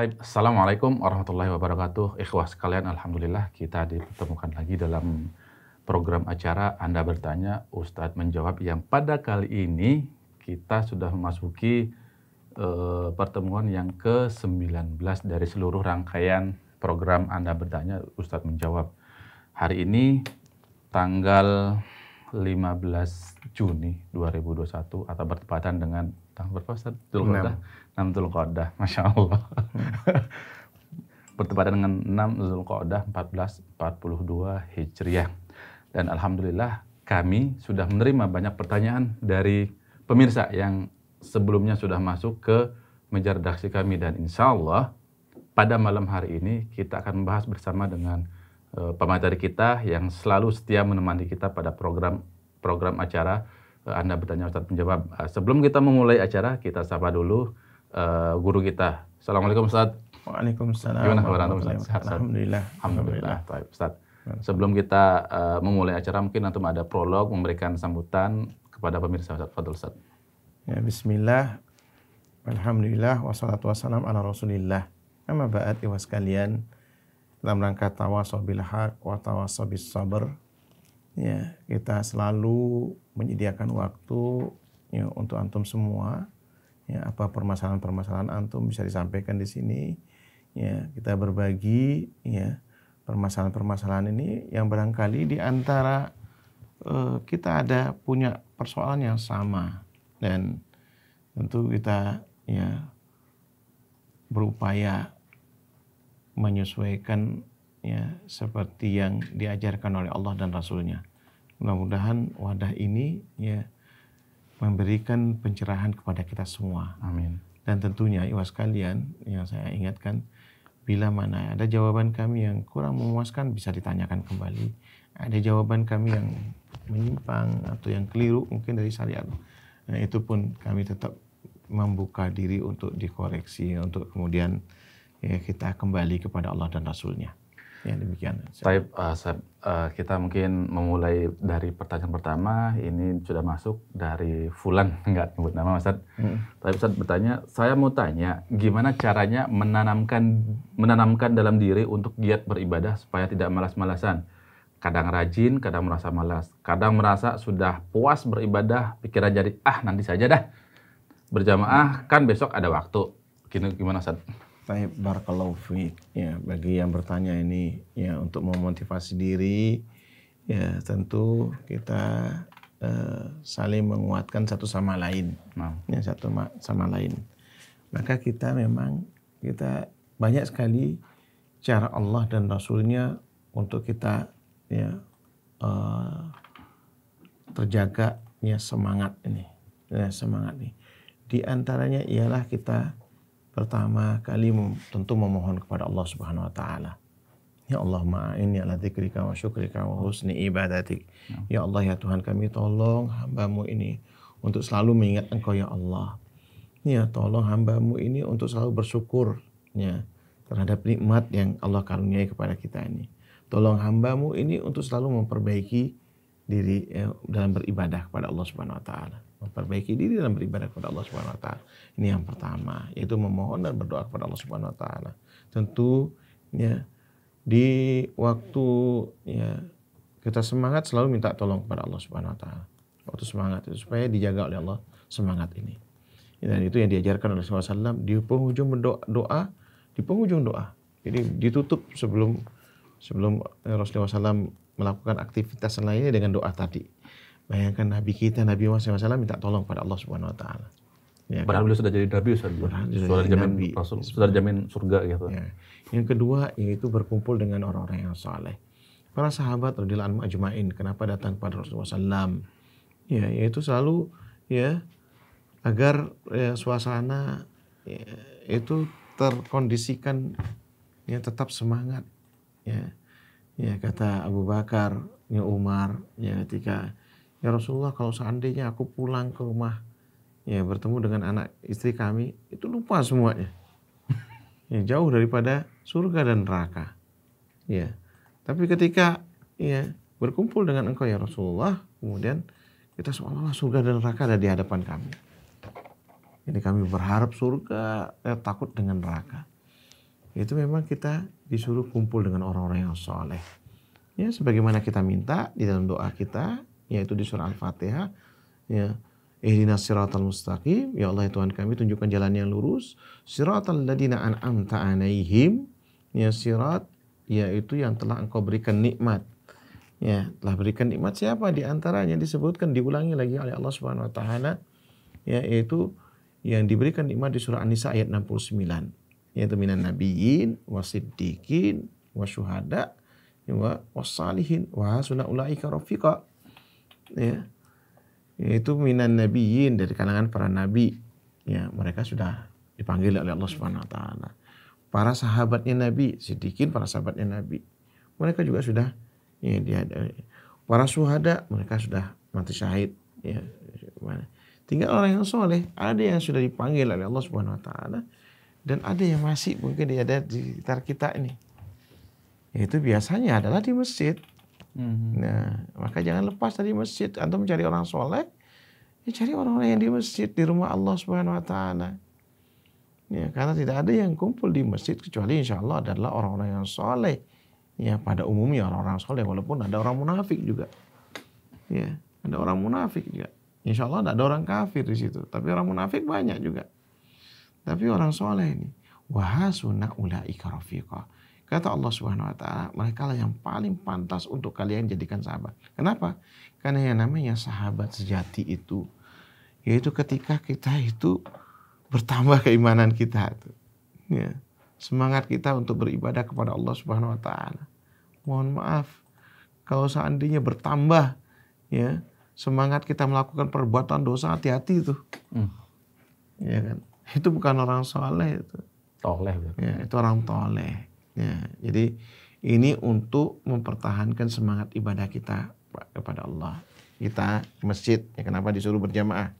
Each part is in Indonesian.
Baik, Assalamualaikum warahmatullahi wabarakatuh. Ikhwah sekalian, Alhamdulillah kita dipertemukan lagi dalam program acara Anda Bertanya, Ustadz Menjawab yang pada kali ini kita sudah memasuki uh, pertemuan yang ke-19 dari seluruh rangkaian program Anda Bertanya, Ustadz Menjawab. Hari ini tanggal 15 Juni 2021 atau bertepatan dengan tanggal berapa Ustaz? Dzulqa'dah. 6 Dzulqa'dah. Masya Allah. bertepatan dengan 6 Dzulqa'dah 1442 Hijriah. Dan Alhamdulillah kami sudah menerima banyak pertanyaan dari pemirsa yang sebelumnya sudah masuk ke meja redaksi kami dan insya Allah pada malam hari ini kita akan membahas bersama dengan uh, pemateri kita yang selalu setia menemani kita pada program program acara Anda bertanya Ustaz menjawab. Uh, sebelum kita memulai acara kita sapa dulu uh, guru kita. Assalamualaikum Ustaz. Waalaikumsalam. Gimana kabar Ustaz? Sehat, Alhamdulillah. Alhamdulillah. Ustaz. Sebelum kita uh, memulai acara mungkin antum ada prolog memberikan sambutan kepada pemirsa Ustaz Fadul Ustaz. Ya, bismillah. Alhamdulillah wassalatu wassalam ala Rasulillah. Amma ba'd iwa sekalian dalam rangka tawasau bil haq wa tawasau bis sabr. Ya, kita selalu menyediakan waktu ya, untuk antum semua. Ya, apa permasalahan-permasalahan antum bisa disampaikan di sini. Ya, kita berbagi ya permasalahan-permasalahan ini yang barangkali di antara uh, kita ada punya persoalan yang sama dan tentu kita ya berupaya menyesuaikan ya seperti yang diajarkan oleh Allah dan Rasulnya. Mudah-mudahan wadah ini ya memberikan pencerahan kepada kita semua. Amin. Dan tentunya iwas kalian yang saya ingatkan bila mana ada jawaban kami yang kurang memuaskan bisa ditanyakan kembali. Ada jawaban kami yang menyimpang atau yang keliru mungkin dari syariat. Nah, itu pun kami tetap membuka diri untuk dikoreksi untuk kemudian ya kita kembali kepada Allah dan Rasulnya. Ya demikian. Taib, uh, uh, kita mungkin memulai dari pertanyaan pertama. Ini sudah masuk dari Fulan, enggak nyebut nama Ustaz. Hmm. Tapi Ustaz bertanya, saya mau tanya, gimana caranya menanamkan menanamkan dalam diri untuk giat beribadah supaya tidak malas-malasan? Kadang rajin, kadang merasa malas. Kadang merasa sudah puas beribadah, pikiran jadi, ah nanti saja dah. Berjamaah, kan besok ada waktu. Gimana Ustaz? Taib barakallahu fiik. Ya, bagi yang bertanya ini ya untuk memotivasi diri ya tentu kita uh, saling menguatkan satu sama lain. Nah. Ya satu sama lain. Maka kita memang kita banyak sekali cara Allah dan Rasulnya untuk kita ya uh, terjaga ya semangat ini ya semangat ini di antaranya ialah kita Pertama kali tentu memohon kepada Allah Subhanahu wa taala. Ya Allah ma'inni ala dzikrika wa syukrika wa husni ibadatik. Ya. ya Allah ya Tuhan kami tolong hambamu ini untuk selalu mengingat Engkau ya Allah. Ya tolong hambamu ini untuk selalu bersyukur ya terhadap nikmat yang Allah karuniai kepada kita ini. Tolong hambamu ini untuk selalu memperbaiki diri ya, dalam beribadah kepada Allah Subhanahu wa taala memperbaiki diri dalam beribadah kepada Allah Subhanahu wa taala. Ini yang pertama, yaitu memohon dan berdoa kepada Allah Subhanahu wa taala. Tentu ya di waktu ya kita semangat selalu minta tolong kepada Allah Subhanahu wa taala. Waktu semangat itu supaya dijaga oleh Allah semangat ini. Dan itu yang diajarkan oleh Rasulullah SAW di penghujung doa, doa di penghujung doa. Jadi ditutup sebelum sebelum Rasulullah SAW melakukan aktivitas lainnya dengan doa tadi. Bayangkan Nabi kita, Nabi Muhammad SAW minta tolong pada Allah Subhanahu Wa Taala. Ya, kan? beliau sudah jadi Nabi, Ustaz. Sudah jamin Nabi. Rasul, sudah jamin surga gitu. Ya. Yang kedua yaitu berkumpul dengan orang-orang yang saleh. Para sahabat radhiyallahu anhum ajmain kenapa datang kepada Rasulullah SAW? Ya, yaitu selalu ya agar ya, suasana ya, itu terkondisikan ya tetap semangat ya ya kata Abu Bakar ya Umar ya ketika Ya Rasulullah kalau seandainya aku pulang ke rumah ya bertemu dengan anak istri kami itu lupa semuanya. ya jauh daripada surga dan neraka. Ya. Tapi ketika ya berkumpul dengan engkau ya Rasulullah, kemudian kita seolah-olah surga dan neraka ada di hadapan kami. Jadi kami berharap surga, eh, takut dengan neraka. itu memang kita disuruh kumpul dengan orang-orang yang soleh. Ya, sebagaimana kita minta di dalam doa kita, yaitu di surah Al-Fatihah, ya, Ihdinas siratal mustaqim, ya Allah ya Tuhan kami tunjukkan jalan yang lurus, siratal ladina an'amta alaihim, ya sirat yaitu yang telah engkau berikan nikmat. Ya, telah berikan nikmat siapa? Di antaranya disebutkan diulangi lagi oleh Allah Subhanahu wa taala yaitu yang diberikan nikmat di surah An-Nisa ayat 69 yaitu minan nabiyyin wasiddiqin wasyuhada wa wasalihin wa hasuna ulaika rafiqa ya. Yaitu minan nabiyyin dari kalangan para nabi. Ya mereka sudah dipanggil oleh Allah Subhanahu wa taala. Para sahabatnya nabi sedikit para sahabatnya nabi. Mereka juga sudah ya dia para syuhada mereka sudah mati syahid. Ya tinggal orang yang soleh ada yang sudah dipanggil oleh Allah Subhanahu wa taala dan ada yang masih mungkin ada di sekitar kita ini. Itu biasanya adalah di masjid. Hmm. Nah, maka jangan lepas dari masjid. Antum mencari orang soleh, ya cari orang-orang yang di masjid, di rumah Allah Subhanahu Wa Taala. Ya, karena tidak ada yang kumpul di masjid kecuali insya Allah adalah orang-orang yang soleh. Ya, pada umumnya orang-orang soleh, walaupun ada orang munafik juga. Ya, ada orang munafik juga. Insya Allah ada orang kafir di situ, tapi orang munafik banyak juga. Tapi orang soleh ini, wahasuna ulaika rafiqa. Kata Allah Subhanahu wa taala, mereka lah yang paling pantas untuk kalian jadikan sahabat. Kenapa? Karena yang namanya sahabat sejati itu yaitu ketika kita itu bertambah keimanan kita itu. Ya. Semangat kita untuk beribadah kepada Allah Subhanahu wa taala. Mohon maaf kalau seandainya bertambah ya semangat kita melakukan perbuatan dosa hati-hati itu. Hmm. Ya kan? itu bukan orang soleh itu. Toleh. Ya, itu orang toleh. Ya, jadi ini untuk mempertahankan semangat ibadah kita kepada Allah. Kita masjid, ya kenapa disuruh berjamaah?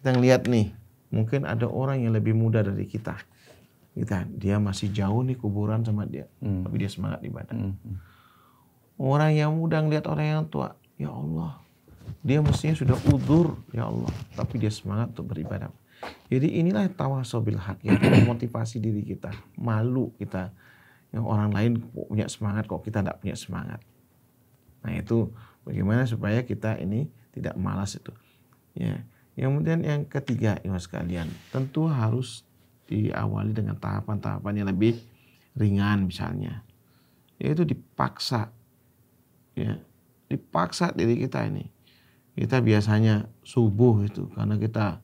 Kita ngeliat nih, mungkin ada orang yang lebih muda dari kita. Kita, dia masih jauh nih kuburan sama dia, hmm. tapi dia semangat ibadah. Hmm. Orang yang muda ngeliat orang yang tua, ya Allah, dia mestinya sudah udur, ya Allah, tapi dia semangat untuk beribadah. Jadi inilah tawasobil hak yang memotivasi diri kita. Malu kita yang orang lain punya semangat kok kita tidak punya semangat. Nah itu bagaimana supaya kita ini tidak malas itu. Ya. Yang kemudian yang ketiga, ya sekalian, tentu harus diawali dengan tahapan-tahapan yang lebih ringan misalnya. Yaitu dipaksa. Ya, dipaksa diri kita ini. Kita biasanya subuh itu karena kita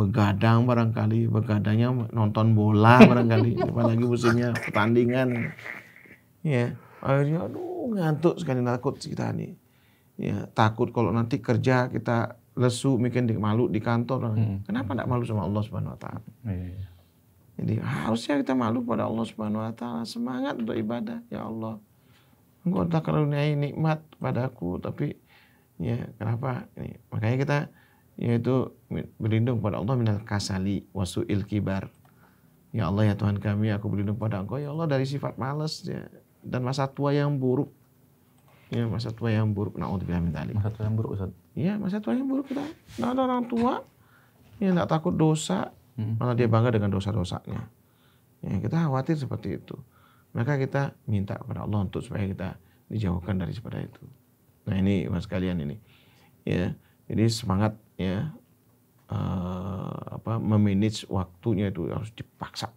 begadang barangkali begadangnya nonton bola barangkali apalagi musimnya pertandingan. Ya akhirnya aduh ngantuk sekali takut kita nih. Ya takut kalau nanti kerja kita lesu mungkin di, malu di kantor. Hmm. kenapa tidak malu sama Allah subhanahu wa taala? Iya. jadi harusnya kita malu pada Allah subhanahu wa taala. Semangat untuk ibadah ya Allah. Engkau telah karuniai nikmat padaku tapi ya kenapa? Ini makanya kita yaitu berlindung pada Allah minal kasali wasu'il kibar. Ya Allah ya Tuhan kami, aku berlindung pada Engkau ya Allah dari sifat malas ya, dan masa tua yang buruk. Ya, masa tua yang buruk. Nauzubillah min dzalik. Masa tua yang buruk Ustaz. Iya, masa tua yang buruk kita. Nah, ada orang tua yang tidak takut dosa, hmm. malah dia bangga dengan dosa-dosanya. Ya, kita khawatir seperti itu. Maka kita minta kepada Allah untuk supaya kita dijauhkan dari seperti itu. Nah, ini Mas kalian ini. Ya, jadi semangat ya uh, apa memanage waktunya itu harus dipaksa.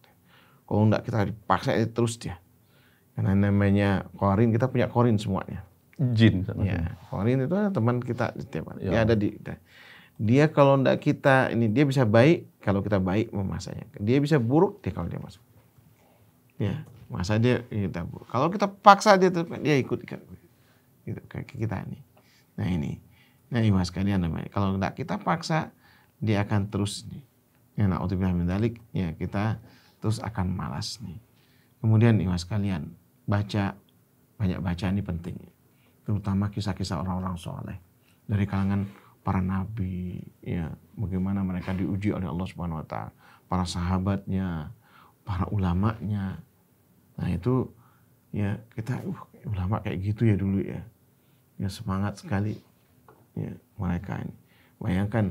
Kalau enggak kita dipaksa itu terus dia. Karena namanya korin kita punya korin semuanya. Jin. Ya, korin itu teman kita setiap hari. Ya. ada di dia kalau enggak kita ini dia bisa baik kalau kita baik memasanya. Dia bisa buruk dia kalau dia masuk. Ya, masa dia kita buruk. Kalau kita paksa dia dia ikut gitu kayak kita ini. Nah ini. Nah, imas kalian namanya. Kalau tidak kita paksa, dia akan terus nih. Ya, na'udzubillah min dalik, ya kita terus akan malas nih. Kemudian imas kalian, baca, banyak baca ini penting. Terutama kisah-kisah orang-orang soleh. Dari kalangan para nabi, ya bagaimana mereka diuji oleh Allah Subhanahu Wa Taala, para sahabatnya, para ulamanya. Nah itu ya kita, uh, ulama kayak gitu ya dulu ya, ya semangat sekali ya, mereka ini. Bayangkan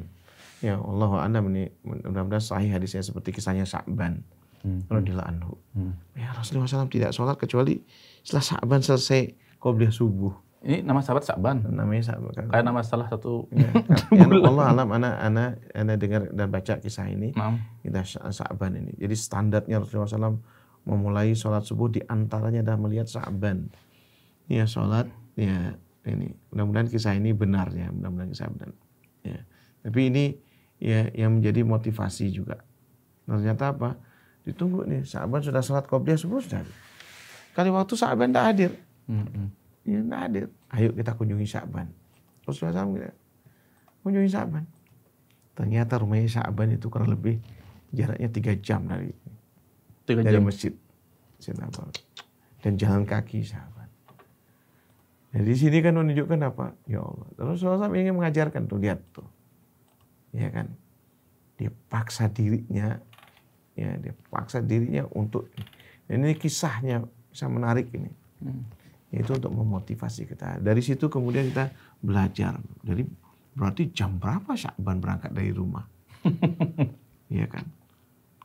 ya Allah anda ini mudah-mudahan sahih hadisnya seperti kisahnya Sa'ban. hmm. radhiyallahu anhu. Hmm. Ya Rasulullah SAW tidak sholat kecuali setelah Sa'ban selesai qobliyah subuh. Ini nama sahabat Sa'ban. Namanya Sa'ban. Kayak nama salah satu ya, kan, Allah alam anak anak anak dengar dan baca kisah ini. Maaf. Kita Sa'ban ini. Jadi standarnya Rasulullah SAW memulai sholat subuh di antaranya dah melihat Sa'ban. Ya sholat ya ini mudah-mudahan kisah ini benar ya mudah-mudahan kisah benar. Ya. Tapi ini ya yang menjadi motivasi juga. Ternyata apa? Ditunggu nih, Sa'ban sudah sholat qobliyah subuh sudah. Kali waktu Sa'ban tidak hadir. Hmm, hmm Ya tidak hadir. Ayo kita kunjungi Syaban. Rasulullah SAW kita kunjungi Syaban. Ternyata rumahnya Syaban itu kurang lebih jaraknya tiga jam dari tiga dari jam. masjid. Dan jalan kaki Syaban. Nah di sini kan menunjukkan apa? Ya Allah. Terus Rasulullah SAW ingin mengajarkan tuh lihat tuh, ya kan? Dia paksa dirinya, ya dia paksa dirinya untuk. Ini kisahnya bisa menarik ini. Hmm itu untuk memotivasi kita. Dari situ kemudian kita belajar. Dari berarti jam berapa Syakban berangkat dari rumah? Iya kan?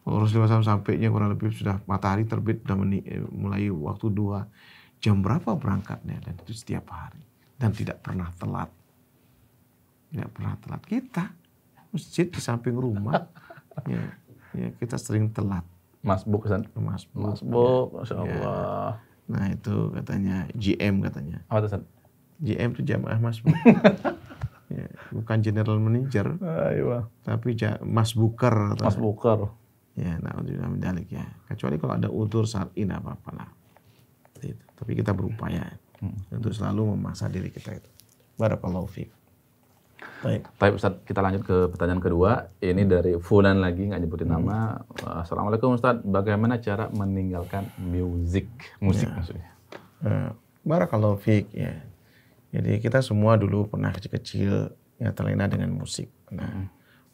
Rasulullah SAW sampainya kurang lebih sudah matahari terbit sudah mulai waktu dua. Jam berapa berangkatnya? Dan itu setiap hari. Dan tidak pernah telat. Tidak pernah telat. Kita masjid di samping rumah. ya, ya kita sering telat. Masbuk kan? Masbuk. Masbuk, Masya ya. Allah. Ya Nah itu katanya GM katanya. Apa itu? GM itu jamaah mas. ya, bukan general manager. Ayo. Tapi mas buker. Mas buker. Ya, nah untuk ya. Kecuali kalau ada utur syar'i apa apalah. Tapi kita berupaya hmm. untuk selalu memaksa diri kita itu. Barakallahu fiqh. Baik. Baik Ustaz, kita lanjut ke pertanyaan kedua. Ini dari Fulan lagi, nggak nyebutin hmm. nama. Assalamualaikum Ustaz, bagaimana cara meninggalkan musik? Musik ya. maksudnya. Uh, Barakallahu fiqh ya. Jadi kita semua dulu pernah kecil-kecil ya terlena dengan musik. Nah, hmm.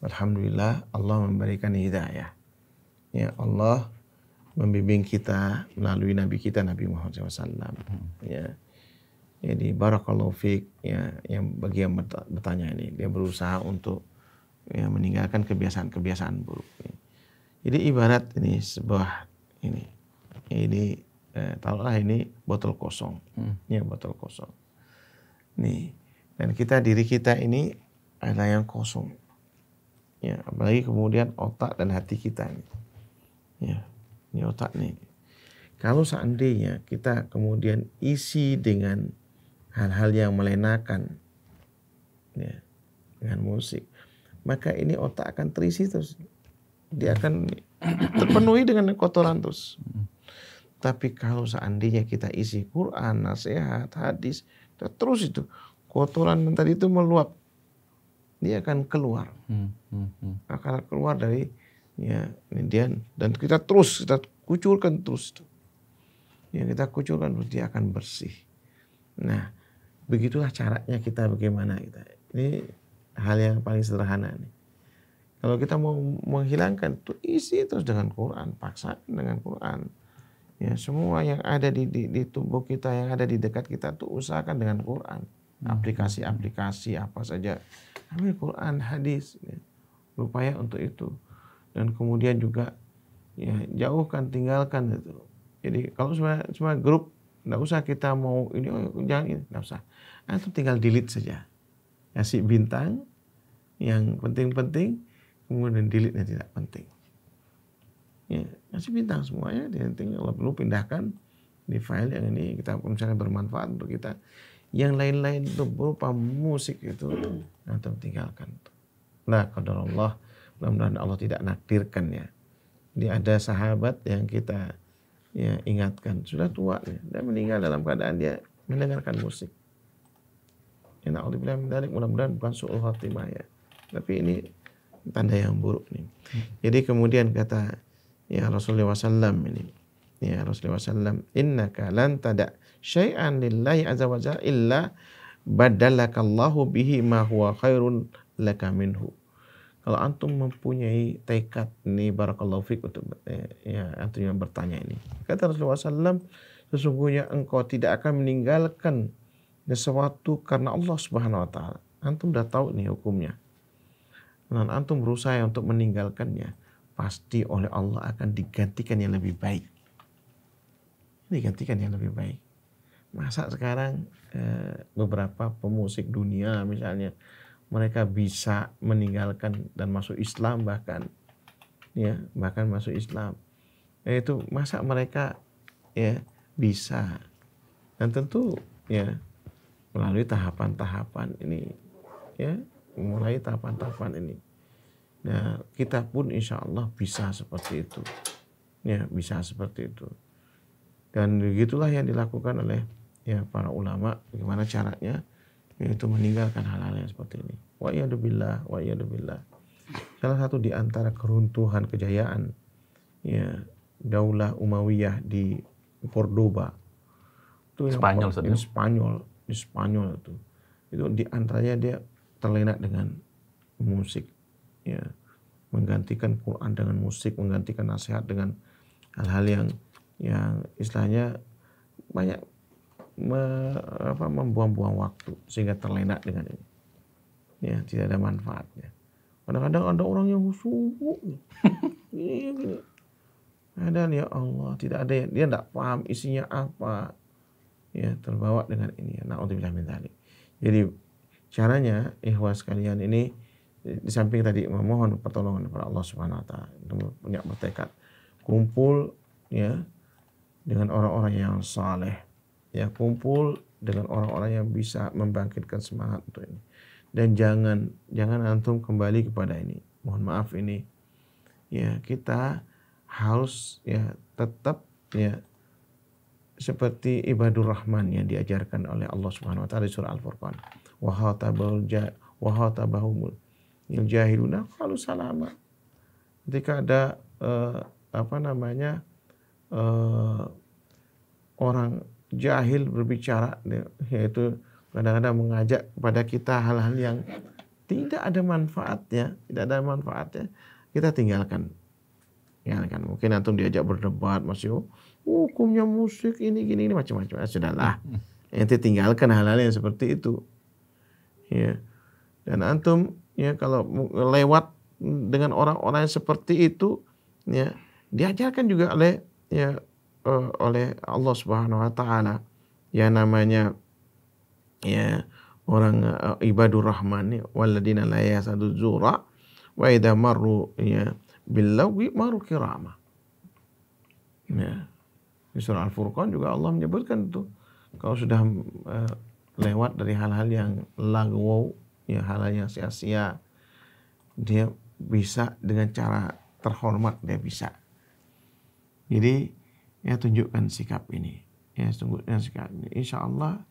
Alhamdulillah Allah memberikan hidayah. Ya Allah membimbing kita melalui Nabi kita Nabi Muhammad SAW. Hmm. Ya jadi barakallahu fiq ya yang bagi yang bertanya ini dia berusaha untuk ya, meninggalkan kebiasaan-kebiasaan buruk. Ya. Jadi ibarat ini sebuah ini ini eh, taruhlah ini botol kosong, hmm. ya botol kosong. Nih dan kita diri kita ini adalah yang kosong. Ya, apalagi kemudian otak dan hati kita ini. Ya, ini otak nih. Kalau seandainya kita kemudian isi dengan hal-hal yang melenakan ya, dengan musik, maka ini otak akan terisi terus. Dia akan terpenuhi dengan kotoran terus. Tapi kalau seandainya kita isi Quran, nasihat, hadis, terus itu kotoran yang tadi itu meluap, dia akan keluar, hmm, hmm, hmm. akan keluar dari ya dia dan kita terus kita kucurkan terus itu. Ya kita kucurkan terus dia akan bersih. Nah, begitulah caranya kita bagaimana kita. Ini hal yang paling sederhana nih. Kalau kita mau menghilangkan tuh isi terus dengan Quran, paksa dengan Quran. Ya semua yang ada di, di, di tubuh kita yang ada di dekat kita tuh usahakan dengan Quran. Hmm. Aplikasi-aplikasi apa saja. Ambil Quran, hadis. Ya. Berupaya untuk itu. Dan kemudian juga ya jauhkan, tinggalkan itu. Jadi kalau semua, semua grup Nggak usah kita mau ini, oh, jangan ini, nggak usah. Itu tinggal delete saja. Kasih bintang yang penting-penting, kemudian delete yang tidak penting. Ya, kasih bintang semuanya, penting kalau perlu pindahkan di file yang ini kita misalnya bermanfaat untuk kita. Yang lain-lain itu berupa musik itu atau tinggalkan. Nah, kalau Allah, mudah-mudahan Allah tidak nakdirkan ya. Jadi ada sahabat yang kita ya ingatkan sudah tua ya, dan meninggal dalam keadaan dia mendengarkan musik. Ya naudzubillah min mudah-mudahan bukan suul khatimah ya. Tapi ini tanda yang buruk nih. Jadi kemudian kata ya Rasulullah SAW ini ya Rasulullah SAW innaka lan tada syai'an lillahi azza wa jalla illa bihi ma huwa khairun laka minhu kalau antum mempunyai tekad ini barakallahu fiq untuk eh, ya antum yang bertanya ini. Kata Rasulullah SAW, sesungguhnya engkau tidak akan meninggalkan sesuatu karena Allah Subhanahu wa taala. Antum sudah tahu nih hukumnya. Dan antum berusaha untuk meninggalkannya. pasti oleh Allah akan digantikan yang lebih baik. Digantikan yang lebih baik. Masa sekarang eh, beberapa pemusik dunia misalnya mereka bisa meninggalkan dan masuk Islam bahkan ya bahkan masuk Islam. Itu masa mereka ya bisa. Dan tentu ya melalui tahapan-tahapan ini ya mulai tahapan-tahapan ini nah kita pun insya Allah bisa seperti itu. Ya bisa seperti itu. Dan begitulah yang dilakukan oleh ya para ulama. Bagaimana caranya yaitu meninggalkan hal-hal yang seperti ini wa billah wa billah salah satu di antara keruntuhan kejayaan ya Daulah Umayyah di Cordoba. Itu Spanyol, yang, di Spanyol, di Spanyol itu. Itu di antaranya dia terlena dengan musik, ya, menggantikan Quran dengan musik, menggantikan nasihat dengan hal-hal yang yang istilahnya banyak me, apa, membuang-buang waktu sehingga terlena dengan ini. Ya, tidak ada manfaatnya. Kadang-kadang ada orang yang sungguh gini, ada ya Allah, tidak ada yang dia tidak paham isinya apa. Ya, terbawa dengan ini. Nauzubillah min dzalik. Jadi caranya ikhwas kalian ini di samping tadi memohon pertolongan kepada Allah Subhanahu wa taala, punya bertekad kumpul ya dengan orang-orang yang saleh. Ya, kumpul dengan orang-orang yang bisa membangkitkan semangat untuk ini. Dan jangan jangan antum kembali kepada ini. Mohon maaf ini ya kita harus ya tetap ya seperti ibadur rahman yang diajarkan oleh Allah Subhanahu wa taala di surah Al-Furqan. Wa wa hatabahumul il jahiluna qalu salama. Ketika ada uh, apa namanya uh, orang jahil berbicara yaitu kadang-kadang mengajak kepada kita hal-hal yang tidak ada manfaatnya, tidak ada manfaatnya, kita tinggalkan Ya kan mungkin antum diajak berdebat masih oh, hukumnya musik ini gini ini macam-macam. Ya, sudahlah. Ente tinggalkan hal-hal yang seperti itu. Ya. Dan antum ya kalau lewat dengan orang-orang yang seperti itu ya diajarkan juga oleh ya uh, oleh Allah Subhanahu wa taala ya namanya ya orang uh, ibadur rahman ya waladina la yasadu zura wa idza marru ya billawi maru kirama. Ya. Di surah Al-Furqan juga Allah menyebutkan itu. Kalau sudah uh, lewat dari hal-hal yang lagwaw, ya hal-hal yang sia-sia, dia bisa dengan cara terhormat dia bisa. Jadi ya tunjukkan sikap ini. Ya tunjukkan sikap ini. Insya Allah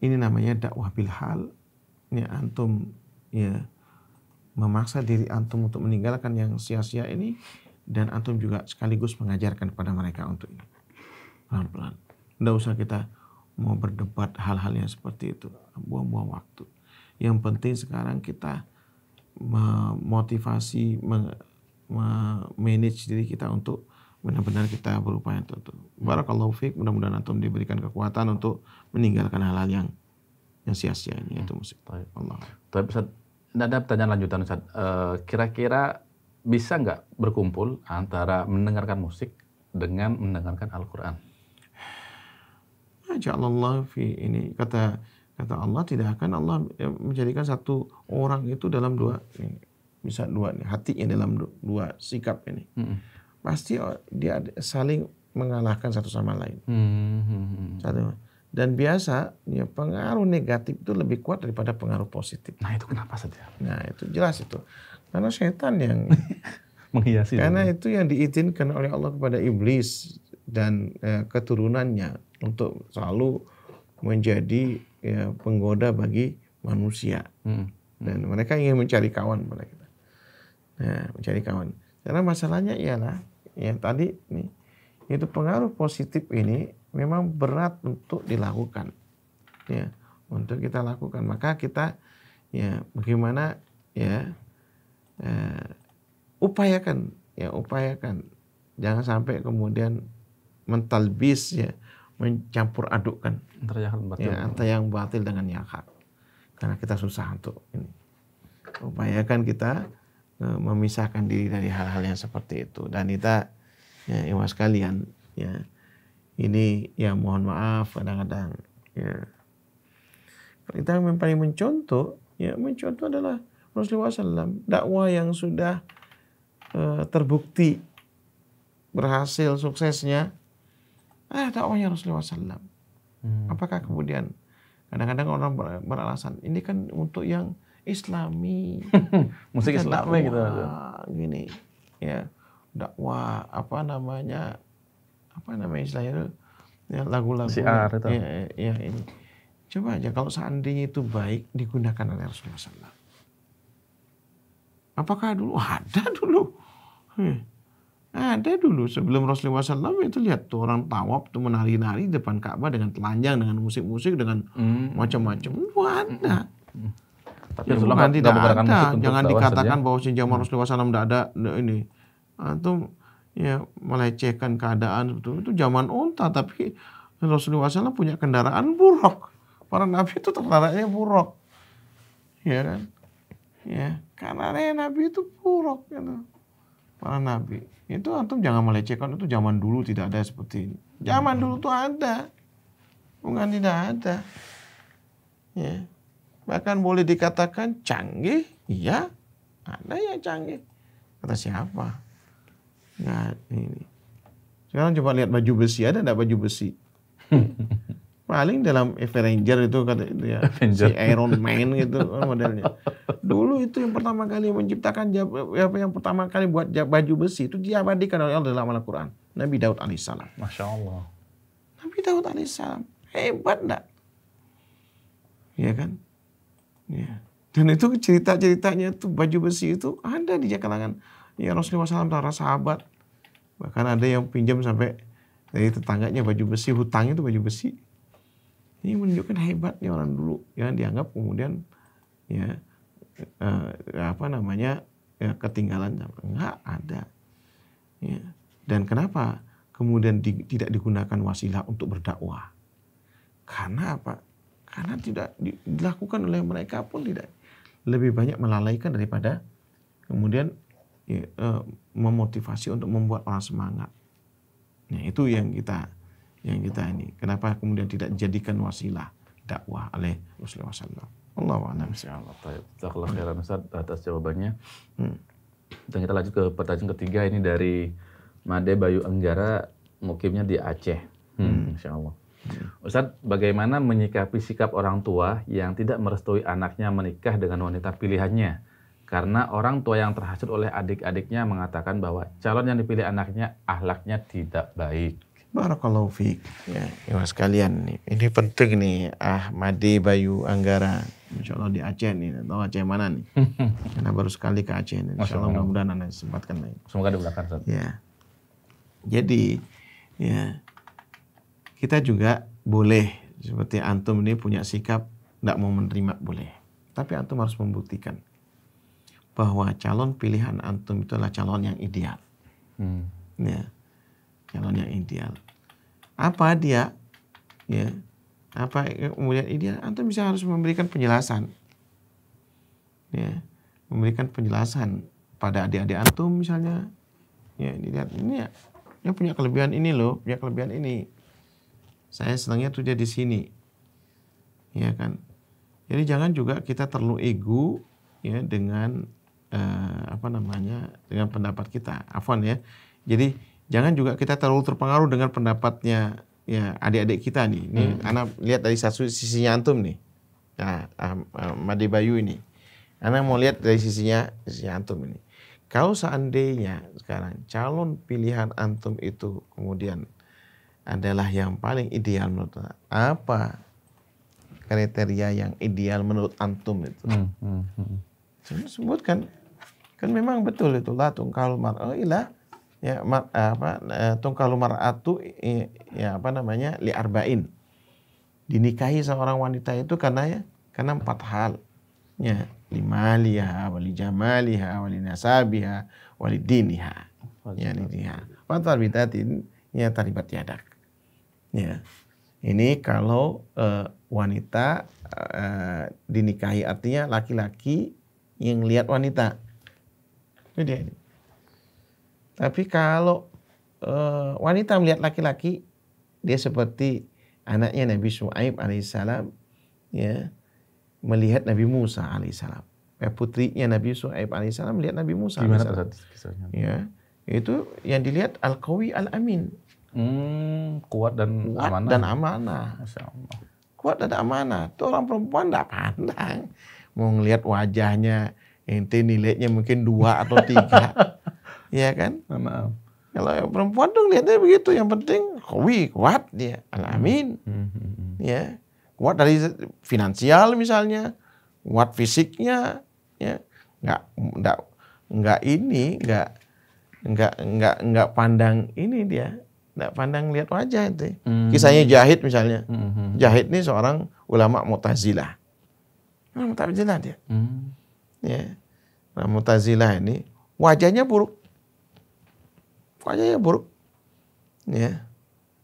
ini namanya dakwah bilhal. Ya antum ya memaksa diri antum untuk meninggalkan yang sia-sia ini dan antum juga sekaligus mengajarkan kepada mereka untuk ini. Pelan-pelan. Tidak usah kita mau berdebat hal-hal yang seperti itu. Buang-buang waktu. Yang penting sekarang kita memotivasi, manage diri kita untuk benar-benar kita berupaya untuk. Barakallahu fiqh, mudah-mudahan antum diberikan kekuatan untuk meninggalkan hal-hal yang yang sia-sia ini itu musik. Allah. Tapi ada pertanyaan lanjutan Ustaz. Uh, kira-kira bisa nggak berkumpul antara mendengarkan musik dengan mendengarkan Al-Quran? Allah fi ini kata kata Allah tidak akan Allah menjadikan satu orang itu dalam dua ini, bisa dua hatinya dalam dua, sikap ini. Hmm. Pasti dia saling mengalahkan satu sama lain. Hmm. Satu dan biasa ya pengaruh negatif itu lebih kuat daripada pengaruh positif. Nah itu kenapa saja? Nah itu jelas itu. Karena setan yang menghiasi. Karena itu yang diizinkan oleh Allah kepada iblis dan eh, keturunannya untuk selalu menjadi ya, penggoda bagi manusia. Hmm. Dan mereka ingin mencari kawan pada kita. Nah, mencari kawan. Karena masalahnya ialah yang tadi nih itu pengaruh positif ini memang berat untuk dilakukan. Ya untuk kita lakukan. Maka kita ya bagaimana ya eh, upayakan ya upayakan. Jangan sampai kemudian mentalbis ya mencampur adukkan. Antara yang batil, ya, antara yang batil dengan yang hak. Karena kita susah untuk ini. Upayakan kita memisahkan diri dari hal-hal yang seperti itu. Dan kita ya iwas sekalian ya ini ya mohon maaf kadang-kadang ya. Kita yang paling mencontoh ya mencontoh adalah Rasulullah SAW dakwah yang sudah uh, terbukti berhasil suksesnya ah dakwahnya Rasulullah SAW hmm. apakah kemudian kadang-kadang orang beralasan ini kan untuk yang Islami. Musik Islami gitu gini ya dakwah apa namanya apa namanya istilahnya itu? Ya, lagu-lagu. Ya, ya, ya ini. Coba aja kalau seandainya itu baik digunakan oleh Rasulullah SAW apakah dulu? Ada dulu. Hmm. ada dulu. Sebelum Rasulullah SAW itu lihat tuh orang tawaf tuh menari-nari depan Ka'bah dengan telanjang dengan musik-musik dengan hmm. macam-macam. Ada. Hmm. Tapi ya, Rasulullah tidak ada. Jangan dikatakan bahwa sejak hmm. Rasulullah SAW tidak ada ini. Antum ya melecehkan keadaan. Itu itu zaman unta tapi Rasulullah SAW punya kendaraan buruk. Para nabi itu kendaraannya buruk. Ya kan? Ya karena nabi itu buruk gitu. Para nabi. Itu antum jangan melecehkan itu zaman dulu tidak ada seperti ini. Zaman dulu tuh ada. Bukan tidak ada. Ya bahkan boleh dikatakan canggih iya ada yang canggih kata siapa Nah, ini. Sekarang coba lihat baju besi, ada enggak baju besi? Paling dalam Avenger itu kata itu ya, Avenger. si Iron Man gitu modelnya. Dulu itu yang pertama kali menciptakan apa yang pertama kali buat baju besi itu diabadikan oleh Allah dalam Al-Quran. Nabi Daud alaihissalam. Masya Allah. Nabi Daud alaihissalam. Hebat enggak? Iya kan? Ya. Dan itu cerita-ceritanya tuh baju besi itu ada di kalangan ya Rasulullah SAW para sahabat Bahkan ada yang pinjam sampai dari tetangganya baju besi, hutang itu baju besi. Ini menunjukkan hebatnya orang dulu yang dianggap kemudian ya eh, apa namanya ya, ketinggalan enggak ada. Ya. Dan kenapa kemudian di, tidak digunakan wasilah untuk berdakwah? Karena apa? Karena tidak dilakukan oleh mereka pun tidak lebih banyak melalaikan daripada kemudian ya, uh, memotivasi untuk membuat orang semangat. Nah, itu yang kita yang kita ini. Kenapa kemudian tidak dijadikan wasilah dakwah oleh Rasulullah SAW. Allah a'lam Allah. Jazakallah khairan Ustaz atas jawabannya. Hmm. Dan kita lanjut ke pertanyaan ketiga ini dari Made Bayu Anggara mukimnya di Aceh. Hmm, hmm. Allah. Hmm. Ustaz, bagaimana menyikapi sikap orang tua yang tidak merestui anaknya menikah dengan wanita pilihannya? Karena orang tua yang terhasut oleh adik-adiknya mengatakan bahwa calon yang dipilih anaknya ahlaknya tidak baik. Barakallahu fiik. Ya, ya sekalian nih. Ini penting nih Ahmadi Bayu Anggara. Insya Allah di Aceh nih. Tahu Aceh mana nih? Karena baru sekali ke Aceh nih. Insya Allah mudah-mudahan anda sempatkan lagi. Semoga di belakang. Ya. Jadi ya kita juga boleh seperti antum ini punya sikap tidak mau menerima boleh. Tapi antum harus membuktikan bahwa calon pilihan antum itu adalah calon yang ideal. Hmm. Ya, calon yang ideal. Apa dia? Ya, apa kemudian ideal? Antum bisa harus memberikan penjelasan. Ya, memberikan penjelasan pada adik-adik antum misalnya. Ya, dilihat ini ya, dia punya kelebihan ini loh, punya kelebihan ini. Saya senangnya tuh dia di sini. Ya kan? Jadi jangan juga kita terlalu ego ya dengan uh, apa namanya dengan pendapat kita. Afwan ya. Jadi jangan juga kita terlalu terpengaruh dengan pendapatnya ya adik-adik kita nih. Ini hmm. anak lihat dari satu sisinya antum nih. Nah, uh, Made Bayu ini. Anak mau lihat dari sisinya sisi antum ini. Kalau seandainya sekarang calon pilihan antum itu kemudian adalah yang paling ideal menurut anda, apa kriteria yang ideal menurut antum itu? Hmm, hmm, hmm. sebutkan Kan memang betul itu la tungkal mar'u ila ya mar, apa eh, tungkal mar'atu ya apa namanya li arba'in. Dinikahi seorang wanita itu karena ya karena empat hal. Ya, limaliha, wali jamaliha, wali nasabiha, wali diniha. Ya, diniha. Fatar bitatin ya taribat yadak. Ya. Ini kalau uh, wanita uh, dinikahi artinya laki-laki yang lihat wanita Itu dia. Tapi kalau uh, wanita melihat laki-laki, dia seperti anaknya Nabi Shu'aib alaihissalam, ya, melihat Nabi Musa alaihissalam. Ya, putrinya Nabi Shu'aib alaihissalam melihat Nabi Musa Gimana alaihissalam. Ya, itu yang dilihat al-qawi al-amin. Hmm, kuat dan Kuat amanah. dan amanah. Kuat dan amanah. Itu orang perempuan tidak pandang. Mau ngelihat wajahnya, ente nilainya mungkin dua atau tiga. Iya kan? Maaf. Kalau perempuan tuh lihatnya begitu. Yang penting kawi kuat dia. Al-amin. Hmm, hmm. Ya. Kuat dari finansial misalnya. Kuat fisiknya. Ya. Nggak, nggak, nggak ini, nggak, nggak, nggak, nggak pandang ini dia. Nggak pandang lihat wajah itu. Hmm. Kisahnya Jahid misalnya. Hmm, Jahid ini seorang ulama Mu'tazilah. Nah, Mu'tazilah dia. hmm. Ya. Nah, Mu'tazilah ini wajahnya buruk. Wajahnya buruk. Ya.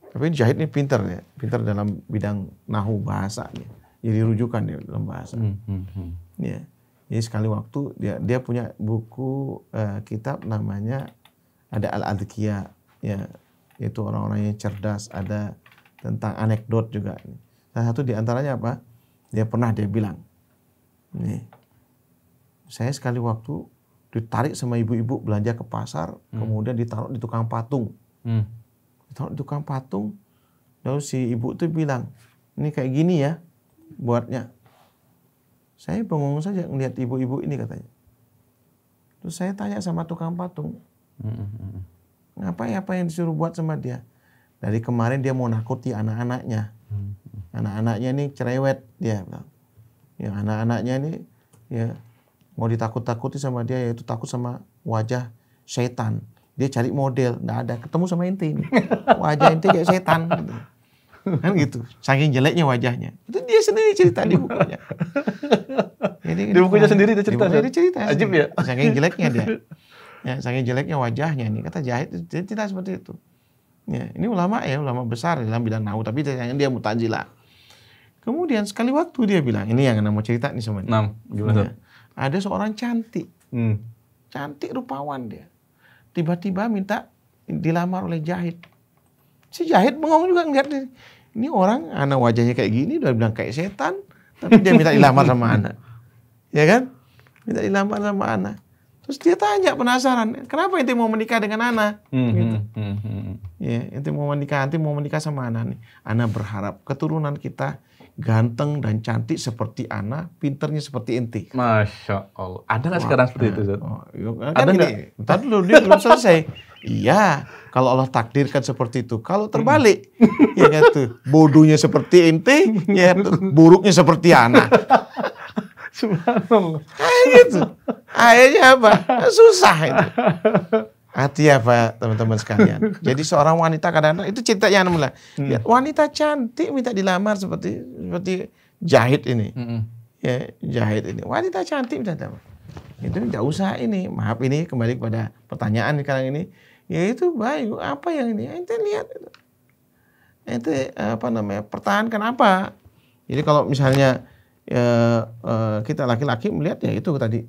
Tapi Jahid ini pintar ya, pintar dalam bidang nahu bahasa dia. Jadi rujukan dia dalam bahasa. Hmm, hmm, hmm. Ya. Jadi sekali waktu dia dia punya buku eh, kitab namanya ada Al Adkiya ya yaitu orang-orang yang cerdas ada tentang anekdot juga. Salah satu di antaranya apa? Dia pernah dia bilang, nih saya sekali waktu ditarik sama ibu-ibu belanja ke pasar, kemudian ditaruh di tukang patung, Hmm. ditaruh di tukang patung, lalu si ibu tuh bilang, ini kayak gini ya buatnya. Saya bengong saja ngelihat ibu-ibu ini katanya. Terus saya tanya sama tukang patung, Hmm, hmm, hmm. Ngapain apa yang disuruh buat sama dia? Dari kemarin dia mau nakuti anak-anaknya. Anak-anaknya ini cerewet dia bilang. Ya anak-anaknya ini ya mau ditakut-takuti sama dia yaitu takut sama wajah setan. Dia cari model, nggak ada. Ketemu sama ente ini. Wajah ente kayak setan. Gitu. Kan gitu. Saking jeleknya wajahnya. Itu dia sendiri cerita di bukunya. Jadi, Di bukunya sendiri dia cerita, Di bukunya dia cerita. Ajib ya? Saking jeleknya dia. Ya, saking jeleknya wajahnya ini. Kata dia cerita seperti itu. Ya, ini ulama ya, ulama besar dalam bidang nahu, tapi dia dia mutazilah. Kemudian sekali waktu dia bilang, ini yang mau cerita nih sama dia. Enam. Gimana? Ya, ada seorang cantik, Hmm. cantik rupawan dia. Tiba-tiba minta dilamar oleh Jahid. Si Jahid bengong juga ngeliat dia. Ini orang, anak wajahnya kayak gini, udah bilang kayak setan, tapi dia minta dilamar sama anak. Ya kan? Minta dilamar sama anak. Terus dia tanya penasaran, kenapa ente mau menikah dengan anak? Hmm, Gitu. hmm, hmm. Ya, ente mau menikah, ente mau menikah sama Ana nih. Ana berharap keturunan kita ganteng dan cantik seperti Ana, pinternya seperti ente. Masya Allah. Ada nggak sekarang seperti itu? Ustaz? Oh, iya, kan Ada gini, Ntar dulu, dia belum selesai. Iya, kalau Allah takdirkan seperti itu. Kalau terbalik, ya tuh, bodohnya seperti ente, ya buruknya seperti Ana. Subhanallah. Kayak gitu. Akhirnya apa? Susah itu. Hati apa teman-teman sekalian. Jadi seorang wanita kadang-kadang itu ceritanya mulai. Ya, wanita cantik minta dilamar seperti seperti Jahid ini. Hmm, Ya, Jahid ini. Wanita cantik minta dilamar. Itu nggak usah ini. Maaf ini kembali kepada pertanyaan sekarang ini. Ya itu baik. Apa yang ini? Ente lihat. Ente apa namanya? Pertahankan apa? Jadi kalau misalnya ya, eh, kita laki-laki melihat ya itu tadi.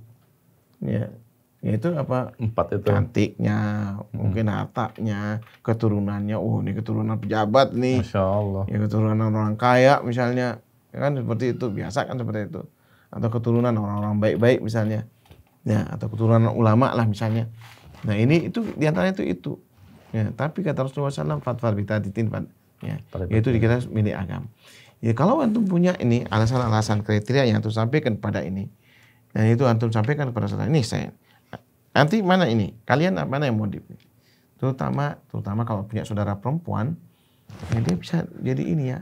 Ya, ya itu apa? Empat itu. cantiknya, mungkin hartanya, keturunannya. Oh, ini keturunan pejabat nih. Masya Allah. Ya keturunan orang kaya misalnya. Ya kan seperti itu, biasa kan seperti itu. Atau keturunan orang-orang baik-baik misalnya. Ya, atau keturunan ulama lah misalnya. Nah, ini itu di antaranya itu itu. Ya, tapi kata Rasulullah SAW, fatwa kita ditimpan. Ya, itu dikira milik agama. Ya, kalau antum punya ini alasan-alasan kriteria yang antum sampaikan pada ini, dan itu antum sampaikan kepada saya, ini saya, nanti mana ini? Kalian mana yang modif? Terutama, terutama kalau punya saudara perempuan, ya dia bisa jadi ini ya,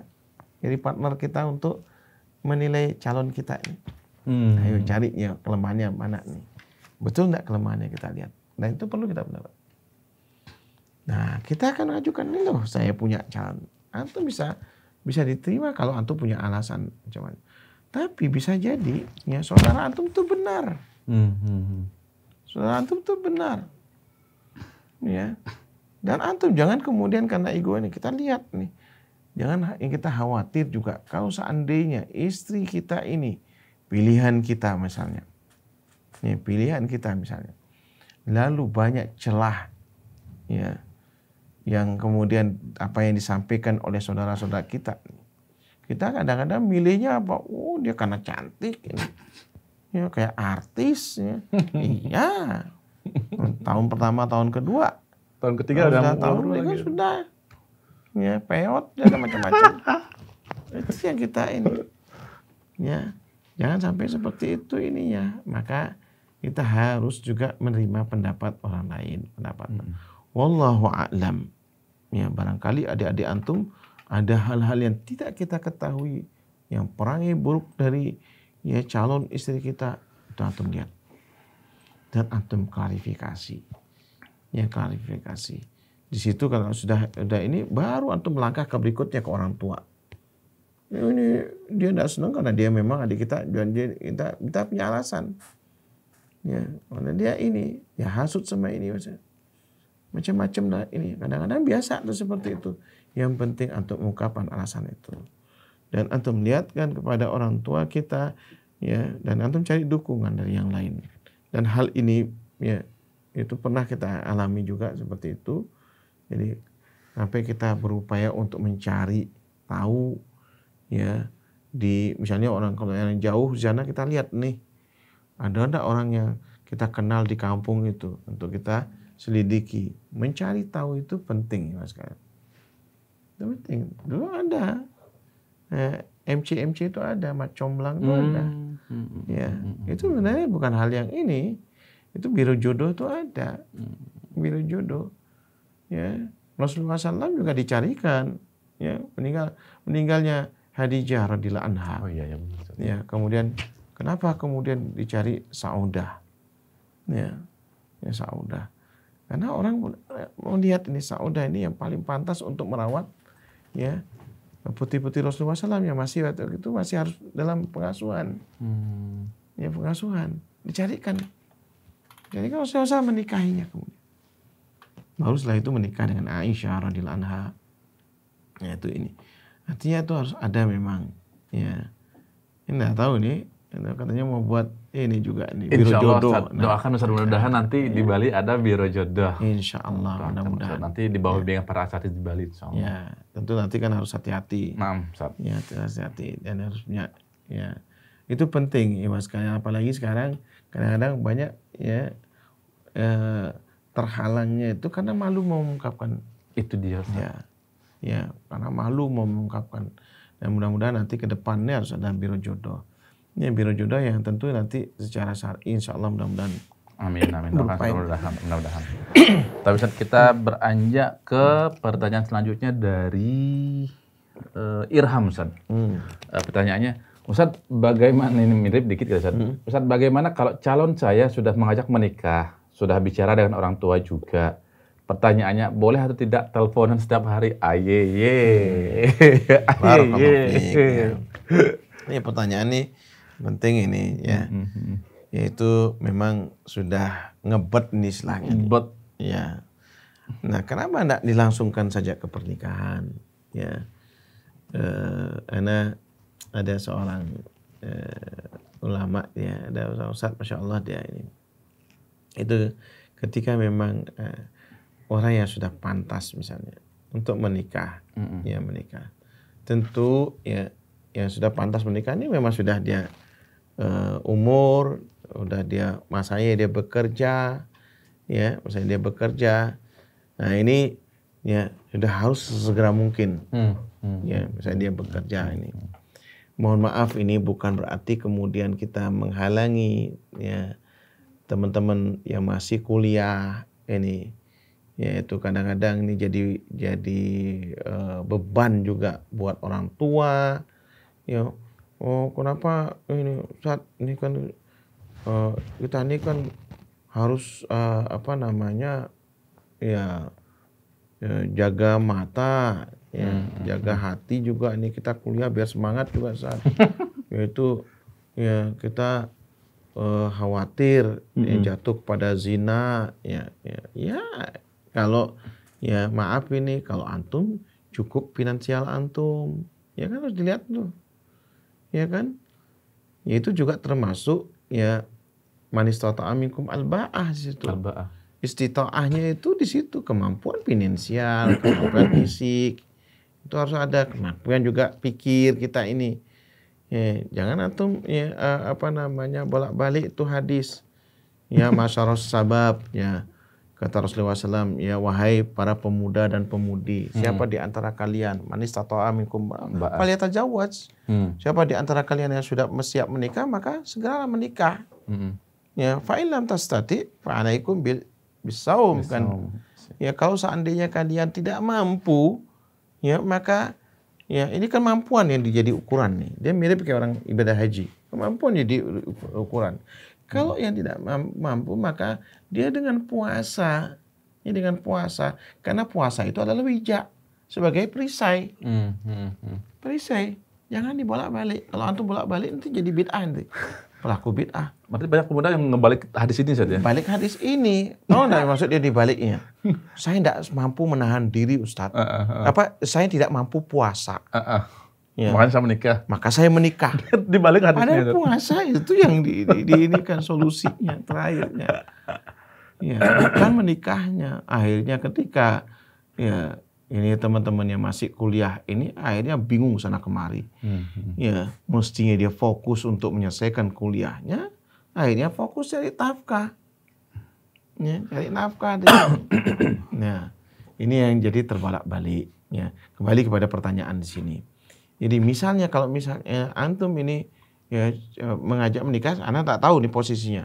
jadi partner kita untuk menilai calon kita ini. Hmm. Ayo cari ya kelemahannya mana nih. Betul nggak kelemahannya kita lihat. Dan itu perlu kita pendapat. Nah kita akan ajukan ini loh saya punya calon. Antum bisa bisa diterima kalau antum punya alasan mana. Tapi bisa jadi ya saudara antum itu benar. Hmm, hmm, hmm. Saudara antum itu benar. Ya. Dan antum jangan kemudian karena ego ini kita lihat nih. Jangan yang kita khawatir juga kalau seandainya istri kita ini pilihan kita misalnya. Nih, pilihan kita misalnya. lalu banyak celah ya yang kemudian apa yang disampaikan oleh saudara-saudara kita. Kita kadang-kadang milihnya apa? Oh dia karena cantik ini. Ya kayak artis ya. Iya. Tahun pertama tahun kedua. Tahun ketiga udah tahun ketiga sudah. Ya peot dan macam-macam. Itu yang kita ini. Ya jangan sampai seperti itu ininya. Maka kita harus juga menerima pendapat orang lain pendapat. Hmm. wallahu a'lam Ya, barangkali adik-adik antum ada hal-hal yang tidak kita ketahui yang perangai buruk dari ya calon istri kita. Itu antum lihat. Dan antum klarifikasi. Ya klarifikasi. Di situ kalau sudah sudah ini baru antum melangkah ke berikutnya ke orang tua. Ini dia tidak senang karena dia memang adik kita dan dia kita kita punya alasan ya karena dia ini ya hasut sama ini maksudnya macam-macam lah ini. Kadang-kadang biasa tuh seperti itu. Yang penting antum ungkapan alasan itu. Dan antum lihatkan kepada orang tua kita ya dan antum cari dukungan dari yang lain. Dan hal ini ya itu pernah kita alami juga seperti itu. Jadi sampai kita berupaya untuk mencari tahu ya di misalnya orang kalau yang jauh sana kita lihat nih. Ada ada orang yang kita kenal di kampung itu? Untuk kita selidiki. Mencari tahu itu penting, Mas Kak. Itu penting. Dulu ada. Eh, MC-MC itu ada, Mat Comblang itu hmm. ada. Hmm. Ya, hmm. itu sebenarnya bukan hal yang ini. Itu biro jodoh itu ada. Hmm. Biro jodoh. Ya, Rasulullah SAW juga dicarikan. Ya, meninggal meninggalnya Hadijah radhiyallahu anha. Oh iya, iya Ya, kemudian kenapa kemudian dicari Saudah? Ya, ya Saudah. Karena orang mau lihat ini Saudah ini yang paling pantas untuk merawat ya putih-putih Rasulullah SAW yang masih waktu itu masih harus dalam pengasuhan. Hmm. Ya pengasuhan. Dicarikan. Jadi kalau Rasulullah SAW menikahinya kemudian. Baru setelah itu menikah dengan Aisyah radhiyallahu anha. Ya itu ini. Artinya itu harus ada memang. Ya. Ini nggak tahu nih katanya mau buat ini juga nih biro Insya Allah, jodoh. Nah, doakan Ustaz mudah-mudahan ya, nanti ya. di Bali ada biro jodoh. Insya Allah mudah-mudahan. Nanti di bawah ya. para asatid di Bali. Insya Allah. Ya, tentu nanti kan harus hati-hati. Nah, Ya, hati-hati dan harus punya ya itu penting ya mas kalian apalagi sekarang kadang-kadang banyak ya eh, terhalangnya itu karena malu mau mengungkapkan itu dia ya ya karena malu mau mengungkapkan dan mudah-mudahan nanti ke depannya harus ada biro jodoh ini biro jodoh yang tentu nanti secara syar'i insya Allah mudah-mudahan Amin, amin. Mudah-mudahan, mudah-mudahan. Tapi saat kita beranjak ke pertanyaan selanjutnya dari uh, Irham, Ustaz. Hmm. Uh, pertanyaannya, Ustaz, bagaimana ini mirip dikit ya, Ustaz. Hmm. Ustaz, bagaimana kalau calon saya sudah mengajak menikah, sudah bicara dengan orang tua juga, pertanyaannya boleh atau tidak teleponan setiap hari? Aye, ye. Hmm. Aye, Ini pertanyaan nih penting ini ya. Mm -hmm. Yaitu memang sudah ngebet nih istilahnya. Ngebet. Ya. Nah, kenapa tidak dilangsungkan saja ke pernikahan? Ya. Eh, karena ada seorang eh, ulama ya, ada ustaz, masya Allah dia ini. Itu ketika memang eh, orang yang sudah pantas misalnya untuk menikah, mm -hmm. ya menikah. Tentu ya yang sudah pantas menikah ini memang sudah dia uh, umur, udah dia masanya dia bekerja, ya, masanya dia bekerja. Nah ini ya sudah harus segera mungkin, hmm. Hmm. ya, misalnya dia bekerja ini. Mohon maaf ini bukan berarti kemudian kita menghalangi ya teman-teman yang masih kuliah ini ya itu kadang-kadang ini jadi jadi uh, beban juga buat orang tua ya oh kenapa ini saat ini kan uh, kita ini kan harus uh, apa namanya ya, ya jaga mata ya hmm, hmm jaga hmm. hati juga. Ini kita kuliah biar semangat juga saat yaitu ya kita uh, khawatir hmm. ya, jatuh kepada zina ya ya ya. Kalau ya maaf ini kalau antum cukup finansial antum. Ya kan harus dilihat tuh ya kan? Ya itu juga termasuk ya manis tata aminkum al-ba'ah situ. Al-ba'ah. istitoahnya itu di situ kemampuan finansial, kemampuan fisik itu harus ada kemampuan juga pikir kita ini. Ya, jangan antum ya apa namanya bolak-balik itu hadis. Ya masyaros sabab ya kata Rasulullah SAW ya wahai para pemuda dan pemudi siapa hmm. di antara kalian manis atau aminkum falyatazawwaj hmm. siapa di antara kalian yang sudah siap menikah maka segera menikah hmm. ya fa illam tastati fa alaikum bil bisaum kan. Ya kalau seandainya kalian tidak mampu ya maka ya ini kan kemampuan yang dijadi ukuran nih. Dia mirip kayak orang ibadah haji. Kemampuan jadi ukuran. Kalau yang tidak mampu maka dia dengan puasa. Ini dengan puasa. Karena puasa itu adalah wijak sebagai perisai. Hmm, hmm, hmm. Perisai. Jangan dibolak-balik. Kalau antum bolak-balik nanti jadi bid'ah nanti pelaku bid'ah. Berarti banyak pemuda yang ngebalik hadis ini saja. Balik hadis ini. Oh, enggak maksud dia dibaliknya. saya tidak mampu menahan diri Ustaz. Uh, uh, uh. Apa saya tidak mampu puasa. Uh, uh. Ya. Makanya saya menikah. Maka saya menikah. Dibalik hadisnya. Padahal puasa itu yang di, di, di ini kan solusinya terakhirnya. Ya, kan menikahnya. Akhirnya ketika ya ini teman-teman yang masih kuliah ini akhirnya bingung sana kemari. Hmm. Ya, mestinya dia fokus untuk menyelesaikan kuliahnya, akhirnya fokus cari nafkah. Ya, cari nafkah. nah, ini yang jadi terbalak-balik. Ya, kembali kepada pertanyaan di sini. Jadi misalnya kalau misalnya antum ini ya mengajak menikah, anak tak tahu nih posisinya.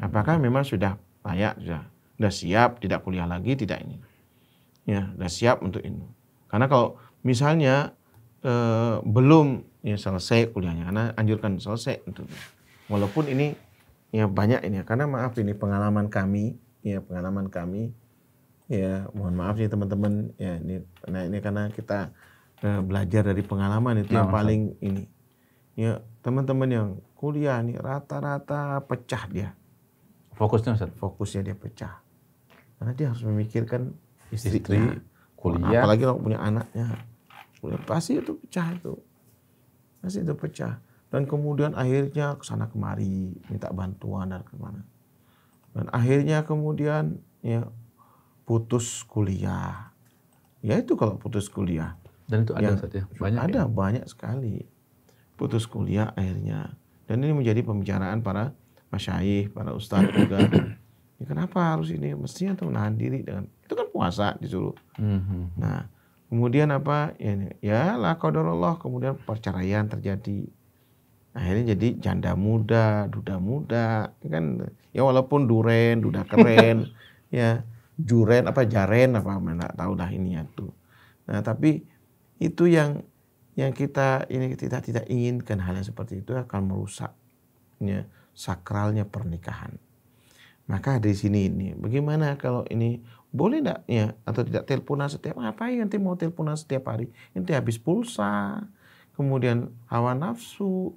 Apakah memang sudah layak, sudah, sudah siap, tidak kuliah lagi, tidak ini? Ya sudah siap untuk itu. Karena kalau misalnya eh, belum ya selesai kuliahnya, karena anjurkan selesai untuk walaupun ini ya banyak ini. Karena maaf ini pengalaman kami ya pengalaman kami. Ya mohon maaf nih teman-teman. Ya ini nah ini karena kita eh, belajar dari pengalaman itu nah, yang paling ini ya teman-teman yang kuliah nih rata-rata pecah dia fokusnya Ustaz? fokusnya dia pecah karena dia harus memikirkan istri, istri kuliah. Apalagi kalau punya anaknya. Pasti itu pecah itu. Pasti itu pecah. Dan kemudian akhirnya ke sana kemari minta bantuan dan ke mana. Dan akhirnya kemudian ya putus kuliah. Ya itu kalau putus kuliah. Dan itu ada saja banyak. Ada ya? banyak sekali putus kuliah akhirnya. Dan ini menjadi pembicaraan para masyaih, para ustadz juga. Ya, kenapa harus ini? Mestinya tuh menahan diri dengan itu kan puasa disuruh. Mm-hmm. Nah, kemudian apa? Ya, ya lah Allah kemudian perceraian terjadi. Akhirnya jadi janda muda, duda muda, ya kan ya walaupun duren, duda keren, ya juren apa jaren apa mana tahu dah ini ya tuh. Nah, tapi itu yang yang kita ini kita tidak inginkan hal yang seperti itu akan merusak ya, sakralnya pernikahan. Maka di sini ini, bagaimana kalau ini boleh enggak ya atau tidak teleponan setiap ngapain nanti mau teleponan setiap hari? Nanti habis pulsa, kemudian hawa nafsu,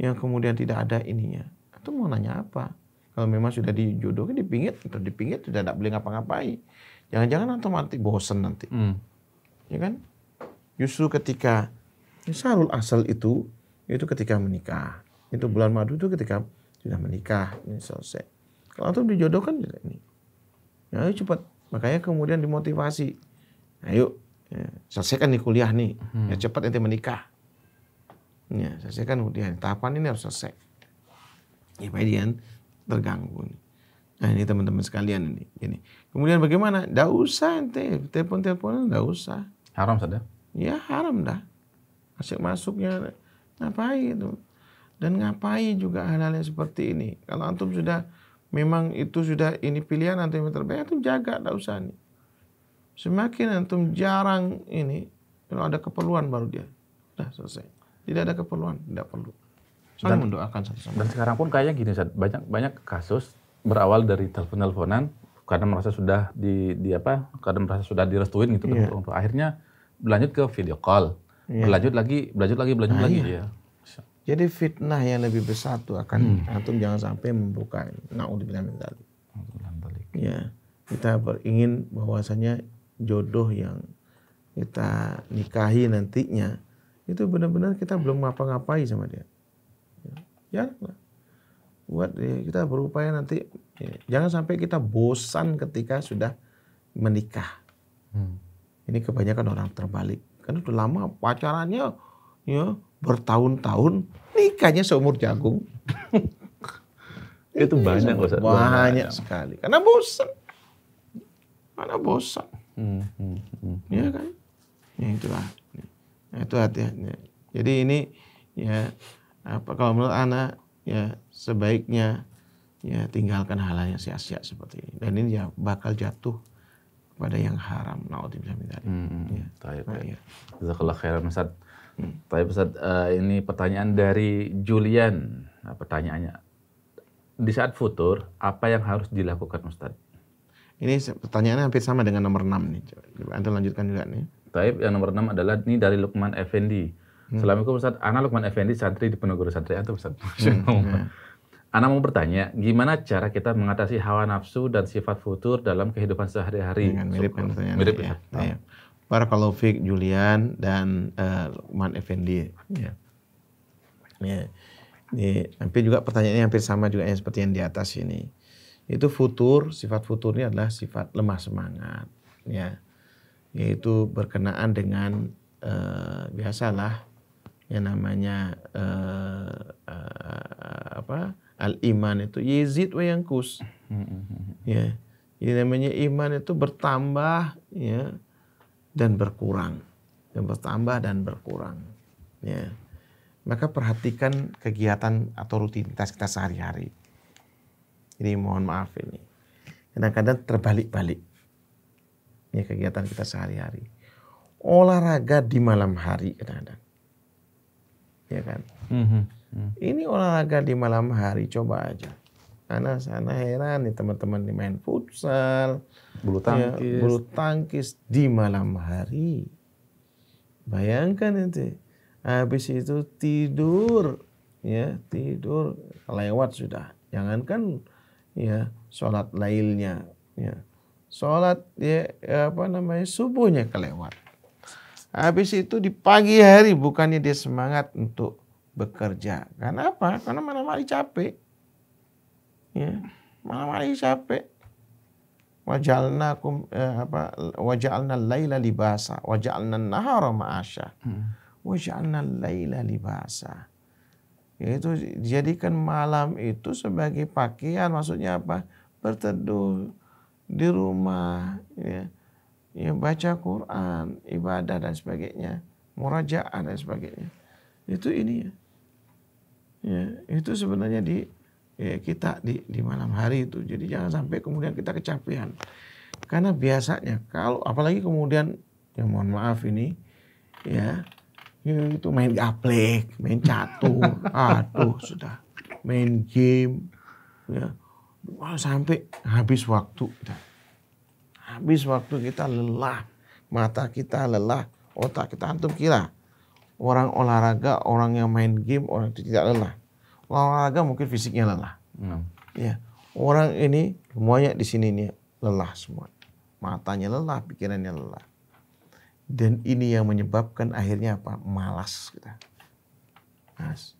yang kemudian tidak ada ininya. Atau mau nanya apa? Kalau memang sudah dijodohkan dipingit atau dipingit sudah tidak boleh ngapa-ngapain. Jangan-jangan nanti mati bosen nanti. Hmm. Ya kan? Justru ketika Sarul asal itu itu ketika menikah. Itu bulan madu itu ketika sudah menikah ini selesai. Kalau antum dijodohkan juga ini. Ya, ayo cepat. Makanya kemudian dimotivasi. Ayo, ya, selesaikan nih kuliah nih. Hmm. Ya cepat nanti menikah. Ya, selesaikan kuliah. Tahapan ini harus selesai. Ya, dia terganggu. Nah ini teman-teman sekalian ini. Ini. Kemudian bagaimana? Tidak usah ente telepon-teleponan, tidak usah. Haram saja? Ya haram dah. Masuk masuknya ngapain itu? Dan ngapain juga hal-hal yang seperti ini? Kalau antum sudah memang itu sudah ini pilihan antum yang terbaik, antum jaga, tidak usah nih. Semakin antum jarang ini, kalau ada keperluan baru dia. Sudah selesai. Tidak ada keperluan, tidak perlu. Saling dan, mendoakan satu sama Dan sekarang pun kayaknya gini, banyak banyak kasus berawal dari telepon-teleponan karena merasa sudah di, di apa karena merasa sudah direstuin gitu yeah. kan akhirnya berlanjut ke video call yeah. berlanjut lagi berlanjut lagi berlanjut nah, lagi iya. ya jadi fitnah yang lebih besar tuh akan hmm. antum jangan sampai membuka. Naudzubillah min dzalik. Ya, kita beringin bahwasanya jodoh yang kita nikahi nantinya itu benar-benar kita belum ngapa-ngapain sama dia. Ya, ya buat ya, kita berupaya nanti ya, jangan sampai kita bosan ketika sudah menikah. Hmm. Ini kebanyakan orang terbalik. Karena udah lama pacarannya ya bertahun-tahun, nikahnya seumur jagung. Itu banyak Ustaz. Banyak sekali. Karena bosan. Karena bosan. Hmm, hmm, hmm. Ya kan? Ya itulah. Nah, itu hati-hatinya. Jadi ini ya apa kalau menurut anak ya sebaiknya ya tinggalkan hal yang sia-sia seperti ini. Dan ini ya bakal jatuh pada yang haram. Naudzubillah min dzalik. Hmm, Ya. Taib, Nah, taib. iya. Jazakallah khairan Ustaz. Taib Ustaz, eh, ini pertanyaan dari Julian. Nah, pertanyaannya, di saat futur, apa yang harus dilakukan Ustaz? Ini pertanyaannya hampir sama dengan nomor 6 nih. Coba, Antum lanjutkan juga nih. Taib yang nomor 6 adalah ini dari Lukman Effendi. Hmm. Assalamualaikum Ustaz, Ana Lukman Effendi, santri di Peneguru Santri Antum Ustaz. Hmm, Ana mau bertanya, gimana cara kita mengatasi hawa nafsu dan sifat futur dalam kehidupan sehari-hari? Dengan mirip kan pertanyaan Mirip ya. Ya. Barakallahu fiik Julian dan eh, Lukman Effendi. Ya. Ya. Ini hampir juga pertanyaannya hampir sama juga yang seperti yang di atas ini. Itu futur, sifat futurnya adalah sifat lemah semangat, ya. Yaitu berkenaan dengan eh, biasalah yang namanya eh, eh, apa? Al-iman itu yezid wa yangkus. Hmm, hmm, hmm. Ya. Jadi namanya iman itu bertambah ya dan berkurang. Dan bertambah dan berkurang. Ya. Maka perhatikan kegiatan atau rutinitas kita sehari-hari. Jadi mohon maaf ini. Kadang-kadang terbalik-balik. Ya kegiatan kita sehari-hari. Olahraga di malam hari kadang-kadang. Ya kan? Hmm, hmm, hmm. Ini olahraga di malam hari coba aja. Karena sana heran nih teman-teman di main futsal, Bulu ya, tangkis. bulu tangkis di malam hari. Bayangkan itu. Habis itu tidur, ya tidur lewat sudah. Jangankan ya sholat lailnya, ya sholat ya apa namanya subuhnya kelewat. Habis itu di pagi hari bukannya dia semangat untuk bekerja. Karena apa? Karena malam hari capek. Ya, malam hari capek. Wajalnakum eh, apa wajalna laila libasa wajalna nahara ma'asya. Hmm. Wajalna laila libasa. Yaitu jadikan malam itu sebagai pakaian maksudnya apa? Berteduh di rumah ya. Ya baca Quran, ibadah dan sebagainya, murajaah dan sebagainya. Itu ini ya. Ya, itu sebenarnya di ya, kita di di malam hari itu. Jadi jangan sampai kemudian kita kecapean. Karena biasanya kalau apalagi kemudian ya mohon maaf ini ya ya itu main gaplek, main catur, aduh sudah main game ya Wah, sampai habis waktu kita. Habis waktu kita lelah, mata kita lelah, otak kita antum kira orang olahraga, orang yang main game, orang itu tidak lelah. Olahraga mungkin fisiknya lelah. Hmm. Ya, orang ini semuanya di sini nih lelah semua. Matanya lelah, pikirannya lelah. Dan ini yang menyebabkan akhirnya apa? Malas kita. Malas.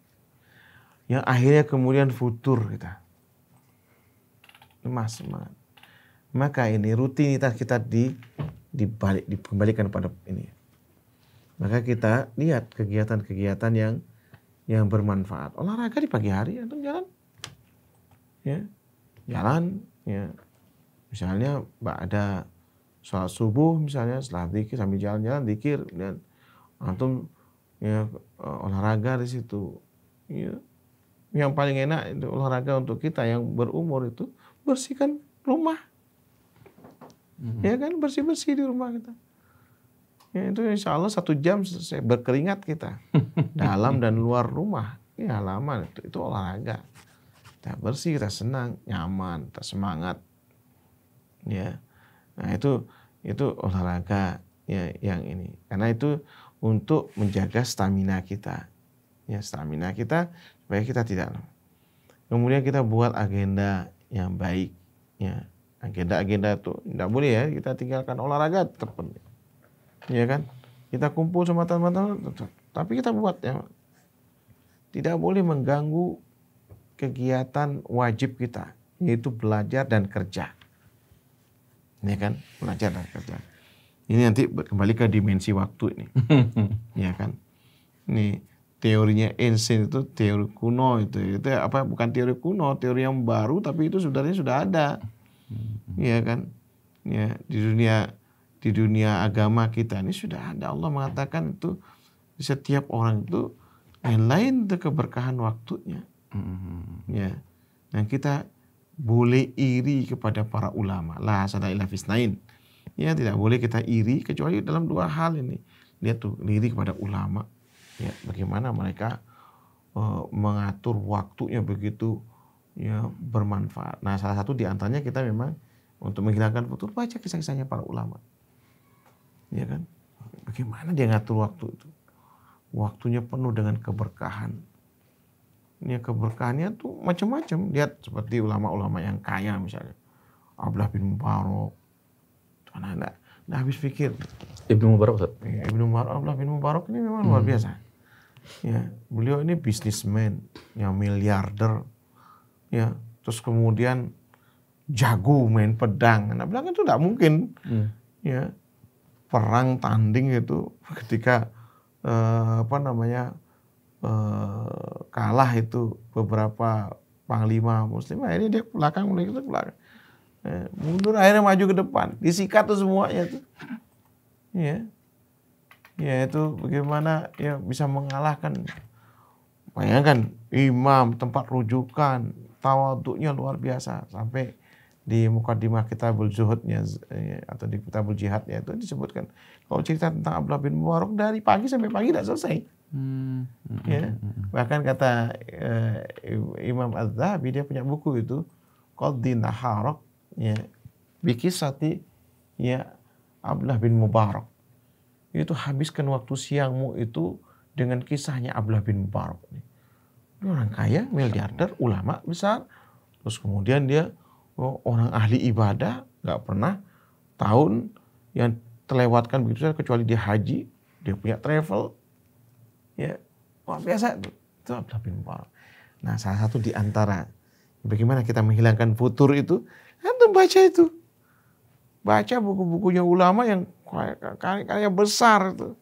Yang akhirnya kemudian futur kita. Lemah semangat. Maka ini rutinitas kita di dibalik dikembalikan pada ini. Maka kita lihat kegiatan-kegiatan yang yang bermanfaat. Olahraga di pagi hari atau jalan. Ya jalan ya. Misalnya mbak ada sholat subuh misalnya setelah dikir sambil jalan-jalan dikir dan antum ya eh, olahraga di situ. Ya yang paling enak itu olahraga untuk kita yang berumur itu bersihkan rumah. Ya kan bersih bersih di rumah kita ya itu insya Allah satu jam selesai berkeringat kita. Dalam dan luar rumah. Ini halaman itu itu olahraga. Kita bersih kita senang nyaman kita semangat. Ya. Nah itu itu olahraga ya yang ini. Karena itu untuk menjaga stamina kita. Ya stamina kita supaya kita tidak kemudian kita buat agenda yang baik ya. Agenda-agenda itu tidak boleh ya kita tinggalkan olahraga tetap penting ya kan kita kumpul sama teman-teman tapi kita buat ya tidak boleh mengganggu kegiatan wajib kita, yaitu belajar dan kerja. Ini kan, belajar dan kerja. Ini nanti kembali ke dimensi waktu ini. ya kan? Ini teorinya Einstein itu teori kuno itu. Itu apa bukan teori kuno, teori yang baru tapi itu sebenarnya sudah ada. Ya kan? Ya, di dunia di dunia agama kita ini sudah ada Allah mengatakan itu setiap orang itu lain lain itu keberkahan waktunya. Ya. Dan kita boleh iri kepada para ulama. La hasada illa fisnain. Ya, tidak boleh kita iri kecuali dalam dua hal ini. Lihat tuh, iri kepada ulama. Ya, bagaimana mereka uh, mengatur waktunya begitu ya bermanfaat. Nah, salah satu di antaranya kita memang untuk menghilangkan futur baca kisah-kisahnya para ulama. Ya kan? Bagaimana dia ngatur waktu itu? Waktunya penuh dengan keberkahan ini keberkahannya tuh macam-macam. Lihat seperti ulama-ulama yang kaya misalnya. Abdullah bin Mubarak. Enggak, enggak habis pikir. Ibnu Mubarak Ustaz? Ya, Ibnu Mubarak, Abdullah bin Mubarak ini memang hmm. luar biasa. Ya, beliau ini bisnismen, ya miliarder. Ya, terus kemudian jago main pedang. Nah, bilang itu tidak mungkin. Hmm. Ya, perang tanding itu ketika eh, apa namanya eh, kalah itu beberapa panglima muslim akhirnya dia belakang mulai ke belakang. Eh, mundur akhirnya maju ke depan. Disikat tuh semuanya tuh. Ya ya itu bagaimana ya bisa mengalahkan. Bayangkan imam tempat rujukan tawaduknya luar biasa. Sampai di mukadimah kitabul zuhudnya eh, atau di kitabul jihadnya itu disebutkan kalau cerita tentang Abdullah bin Mubarak dari pagi sampai pagi tidak selesai Hmm. Ya. Bahkan kata uh, Imam Az-Zahabi dia punya buku itu Qaddi Naharok ya bikisati ya Abdullah bin Mubarak. Itu habiskan waktu siangmu itu dengan kisahnya Abdullah bin Mubarak. Dia orang kaya, miliarder, ulama besar. Terus kemudian dia oh, orang ahli ibadah, nggak pernah tahun yang terlewatkan begitu saja kecuali dia haji, dia punya travel, Ya, luar biasa itu. Abdullah bin. Nah, salah satu di antara bagaimana kita menghilangkan futur itu, antum baca itu. Baca buku-bukunya ulama yang karya besar itu.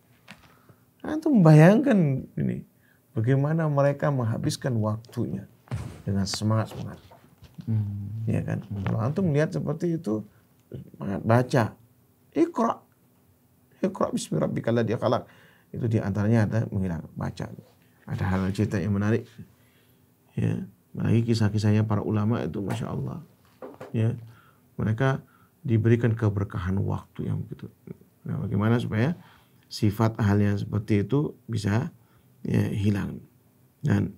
Antum bayangkan ini bagaimana mereka menghabiskan waktunya dengan semangat-semangat. Hmm. Ya kan? Kalau antum melihat seperti itu, baca. Iqra. Iqra bismi rabbikal ladzi khalaq itu di antaranya ada menghilang baca. Ada hal cerita yang menarik. Ya. Lagi kisah-kisahnya para ulama itu masya Allah. Ya. Mereka diberikan keberkahan waktu yang begitu. Nah bagaimana supaya sifat hal yang seperti itu bisa ya, hilang. Dan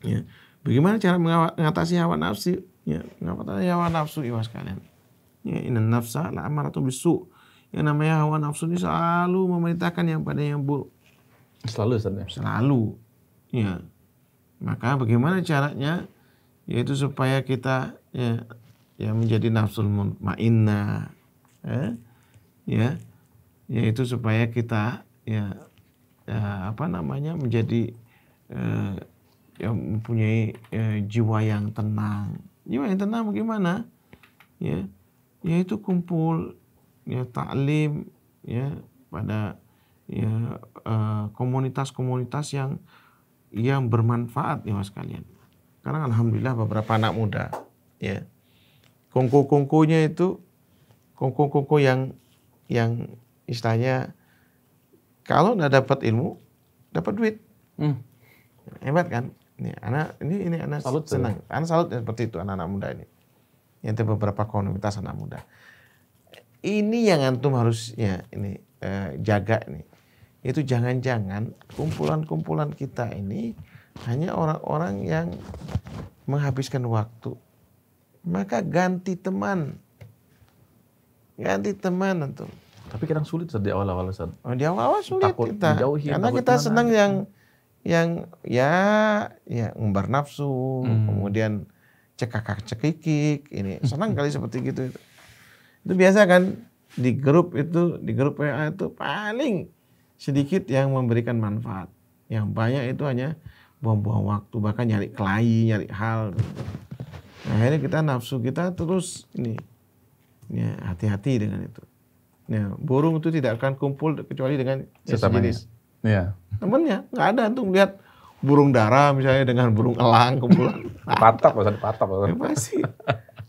ya bagaimana cara mengatasi hawa nafsu ya mengatasi hawa nafsu iwas kalian ya inna nafsa la amaratu bisu yang namanya hawa nafsu ini selalu memerintahkan yang pada yang buruk. Selalu Ustaz ya? Selalu. Ya. Maka bagaimana caranya? Yaitu supaya kita ya, ya menjadi nafsul mutmainnah. Ya. ya. Yaitu supaya kita ya, ya apa namanya menjadi eh, yang mempunyai eh, jiwa yang tenang. Jiwa yang tenang bagaimana? Ya, yaitu kumpul ya taklim ya pada ya eh, komunitas-komunitas uh, yang yang bermanfaat ya mas kalian. Karena alhamdulillah beberapa anak muda ya kongko-kongkonya itu kongko-kongko yang yang istilahnya kalau nggak dapat ilmu dapat duit. Hmm. Hebat kan? Ini anak ini ini anak salut senang. Ya. Anak salut seperti itu anak-anak muda ini. Yang beberapa komunitas anak muda ini yang antum harus ya ini eh, jaga nih. Itu jangan-jangan kumpulan-kumpulan kita ini hanya orang-orang yang menghabiskan waktu. Maka ganti teman. Ganti teman antum. Tapi kadang sulit di awal-awal Ustaz. Oh, di awal-awal sulit takut kita. Dijauhi, Karena kita senang yang yang ya ya ngumbar nafsu, hmm. kemudian cekakak cekikik ini senang kali seperti gitu itu biasa kan di grup itu, di grup WA itu paling sedikit yang memberikan manfaat. Yang banyak itu hanya buang-buang waktu bahkan nyari kelahi nyari hal nah, akhirnya kita nafsu kita terus ini ya hati-hati dengan itu ya burung itu tidak akan kumpul kecuali dengan Sesamanya. sejenis Iya. temennya nggak ada tuh lihat burung dara misalnya dengan burung elang kumpulan Patok, masa dipatok. ya pasti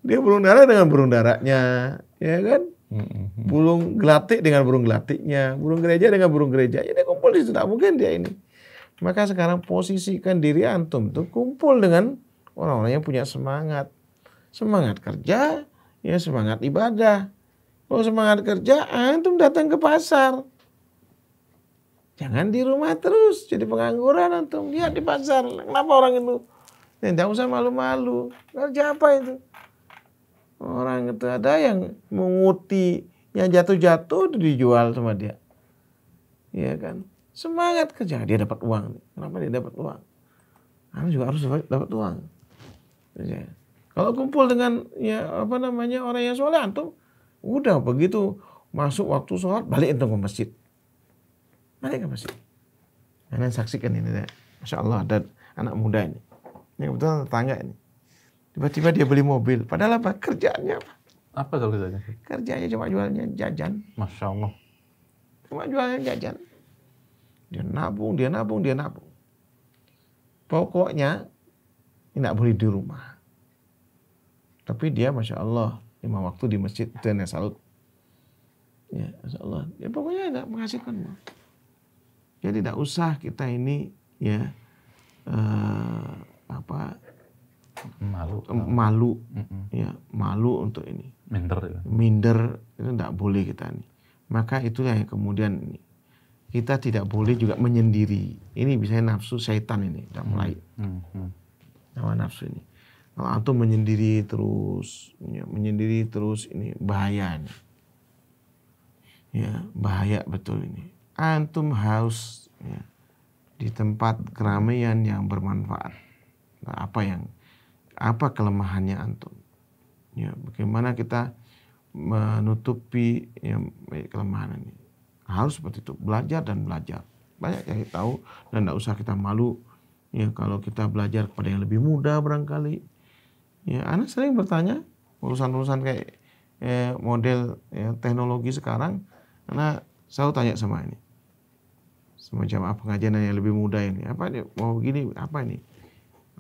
dia burung dara dengan burung daranya ya kan Mm-mm. burung gelatik dengan burung gelatiknya, burung gereja dengan burung gereja. Ini kumpul di situ, tidak mungkin dia ini. Maka sekarang posisikan diri antum tuh kumpul dengan orang-orang yang punya semangat. Semangat kerja, ya semangat ibadah. Kalau semangat kerja, antum datang ke pasar. Jangan di rumah terus, jadi pengangguran antum. Lihat di pasar, kenapa orang itu? Ya, tidak usah malu-malu. Kerja apa itu? Orang itu ada yang menguti yang jatuh-jatuh dijual sama dia. Iya kan? Semangat kerja dia dapat uang. Kenapa dia dapat uang? Karena juga harus dapat uang. Ya. Kalau kumpul dengan ya apa namanya orang yang soleh antum udah begitu masuk waktu sholat balik antum ke masjid. Balik ke masjid. Kalian saksikan ini deh. Masya Allah ada anak muda ini. Ini kebetulan tetangga ini. Tiba-tiba dia beli mobil. Padahal apa? Kerjaannya apa? Apa kalau kerjanya? Kerjanya cuma jualnya jajan. Masya Allah. Cuma jualnya jajan. Dia nabung, dia nabung, dia nabung. Pokoknya tidak boleh di rumah. Tapi dia Masya Allah. Lima waktu di masjid itu yang salut. Ya, Masya Allah. Ya pokoknya tidak menghasilkan Jadi tidak usah kita ini ya eh, apa Malu. malu Mm-mm. ya malu untuk ini Minder. ya. minder itu tidak boleh kita nih. Maka itulah yang kemudian ini. Kita tidak boleh juga menyendiri. Ini bisa nafsu syaitan ini, udah mulai Hmm, hmm. nama nafsu ini. Kalau antum menyendiri terus, ya, menyendiri terus ini bahaya ini. Ya, bahaya betul ini. Antum harus ya, di tempat keramaian yang bermanfaat. Nah, apa yang apa kelemahannya antum? Ya, bagaimana kita menutupi yang kelemahan ini? Harus seperti itu, belajar dan belajar. Banyak yang kita tahu dan tidak usah kita malu. Ya, kalau kita belajar kepada yang lebih muda barangkali. Ya, anak sering bertanya urusan-urusan kayak eh, model ya, teknologi sekarang, karena selalu tanya sama ini semacam apa pengajian yang lebih muda ini apa ini mau begini apa ini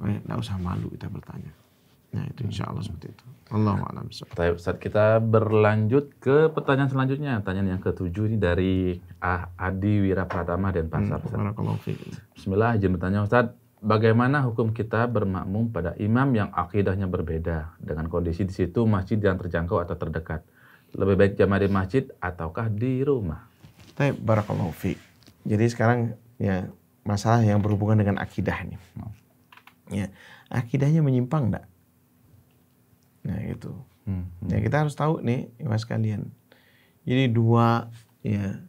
ya, nggak usah malu kita bertanya nah itu insya Allah seperti itu Allah alam Ustaz, kita berlanjut ke pertanyaan selanjutnya. Pertanyaan yang ketujuh ini dari Ah- Adi Wira Pratama dan Pasar. Fiik. Bismillah, izin bertanya Ustaz. Bagaimana hukum kita bermakmum pada imam yang akidahnya berbeda dengan kondisi di situ masjid yang terjangkau atau terdekat? Lebih baik jamaah di masjid ataukah di rumah? Tapi barakallahu fiik. Jadi sekarang ya masalah yang berhubungan dengan akidah nih. Ya, akidahnya menyimpang enggak? Nah, itu. Hmm, hmm. Ya kita harus tahu nih, Mas kalian. Jadi dua ya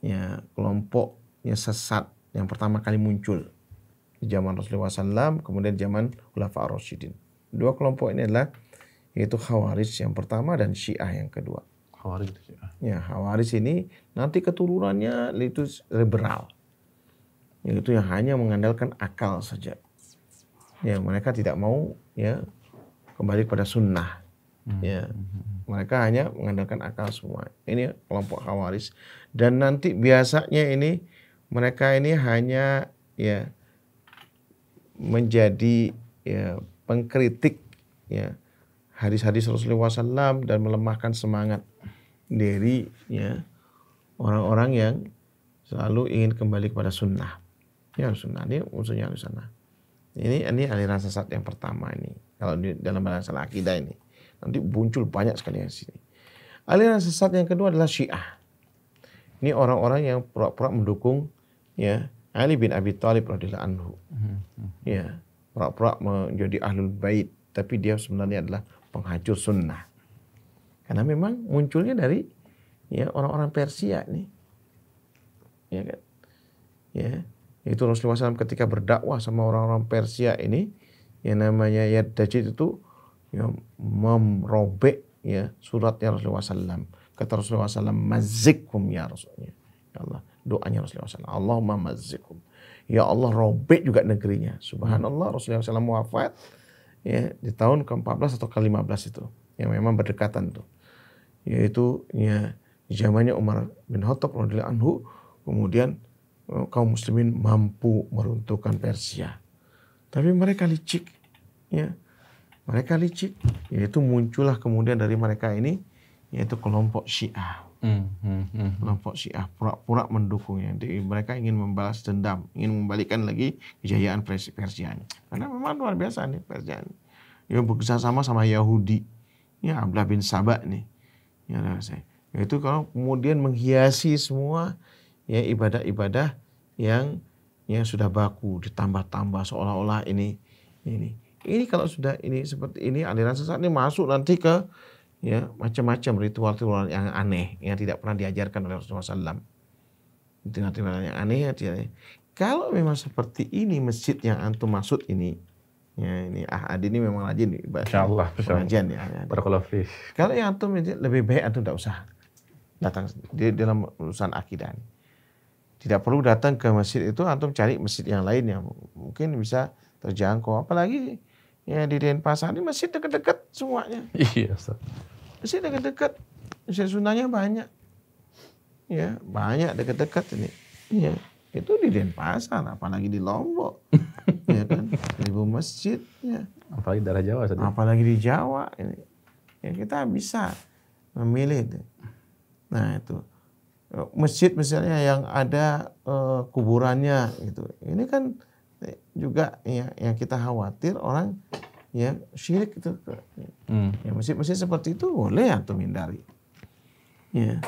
ya kelompok yang sesat yang pertama kali muncul di zaman Rasulullah SAW, kemudian zaman Khulafa Rasyidin. Dua kelompok ini adalah yaitu Khawarij yang pertama dan Syiah yang kedua. Khawarij itu. Ya, Khawarij ini nanti keturunannya itu liberal. Yaitu yang hanya mengandalkan akal saja. Ya, mereka tidak mau ya kembali pada sunnah. Hmm. Ya, mereka hanya mengandalkan akal semua. Ini kelompok Khawarij dan nanti biasanya ini mereka ini hanya ya menjadi ya pengkritik ya hadis-hadis Rasulullah SAW dan melemahkan semangat dari ya orang-orang yang selalu ingin kembali kepada sunnah. Ya sunnah ini musuhnya sunnah. Ini ini aliran sesat yang pertama ini. Kalau di dalam masalah akidah ini nanti muncul banyak sekali yang sini. Aliran sesat yang kedua adalah Syiah. Ini orang-orang yang pura-pura mendukung ya Ali bin Abi Thalib radhiyallahu anhu. Hmm, hmm. Ya, pura-pura menjadi ahlul bait, tapi dia sebenarnya adalah penghancur sunnah. Karena memang munculnya dari ya orang-orang Persia nih. Ya kan? Ya, itu Rasulullah SAW ketika berdakwah sama orang-orang Persia ini yang namanya Yadajid itu ya, merobek ya suratnya Rasulullah SAW. Kata Rasulullah SAW, mazikum ya Rasulullah. Ya Allah, doanya Rasulullah SAW. Allahumma mazikum. Ya Allah robek juga negerinya. Subhanallah Rasulullah SAW wafat ya di tahun ke-14 atau ke-15 itu yang memang berdekatan tuh. Yaitu ya zamannya Umar bin Khattab radhiyallahu anhu kemudian eh, kaum muslimin mampu meruntuhkan Persia. Tapi mereka licik ya. Mereka licik yaitu muncullah kemudian dari mereka ini yaitu kelompok Syiah Hmm, hmm, hmm. Kelompok Syiah pura-pura mendukungnya. Jadi mereka ingin membalas dendam, ingin membalikan lagi kejayaan Persia. Karena memang luar biasa nih Persia. Ya bekerja sama sama Yahudi. Ya Abdullah bin Sabah nih. Ya saya. Itu kalau kemudian menghiasi semua ya ibadah-ibadah yang yang sudah baku ditambah-tambah seolah-olah ini ini ini kalau sudah ini seperti ini aliran sesat ini masuk nanti ke ya macam-macam ritual-ritual yang aneh yang tidak pernah diajarkan oleh Rasulullah SAW. Ritual-ritual yang aneh ya. Kalau memang seperti ini masjid yang antum maksud ini, ya ini ah ini memang rajin nih Allah, pengajian ya. ya. Kalau yang antum lebih baik antum tidak usah datang di dalam urusan akidah. Tidak perlu datang ke masjid itu antum cari masjid yang lain yang mungkin bisa terjangkau. Apalagi ya di Denpasar ini masjid dekat-dekat semuanya. Iya, Masjid dekat-dekat. Masjid sunnahnya banyak. Ya, banyak dekat-dekat ini. Iya. Itu di Denpasar, apalagi di Lombok. Ya kan? Ribu masjid. Ya. Apalagi daerah Jawa. Saja. Apalagi di Jawa. Ini. Ya, kita bisa memilih. Itu. Nah itu. Masjid misalnya yang ada uh, kuburannya gitu. Ini kan juga ya, yang kita khawatir orang ya syirik itu hmm. ya masjid-masjid seperti itu boleh antum hindari ya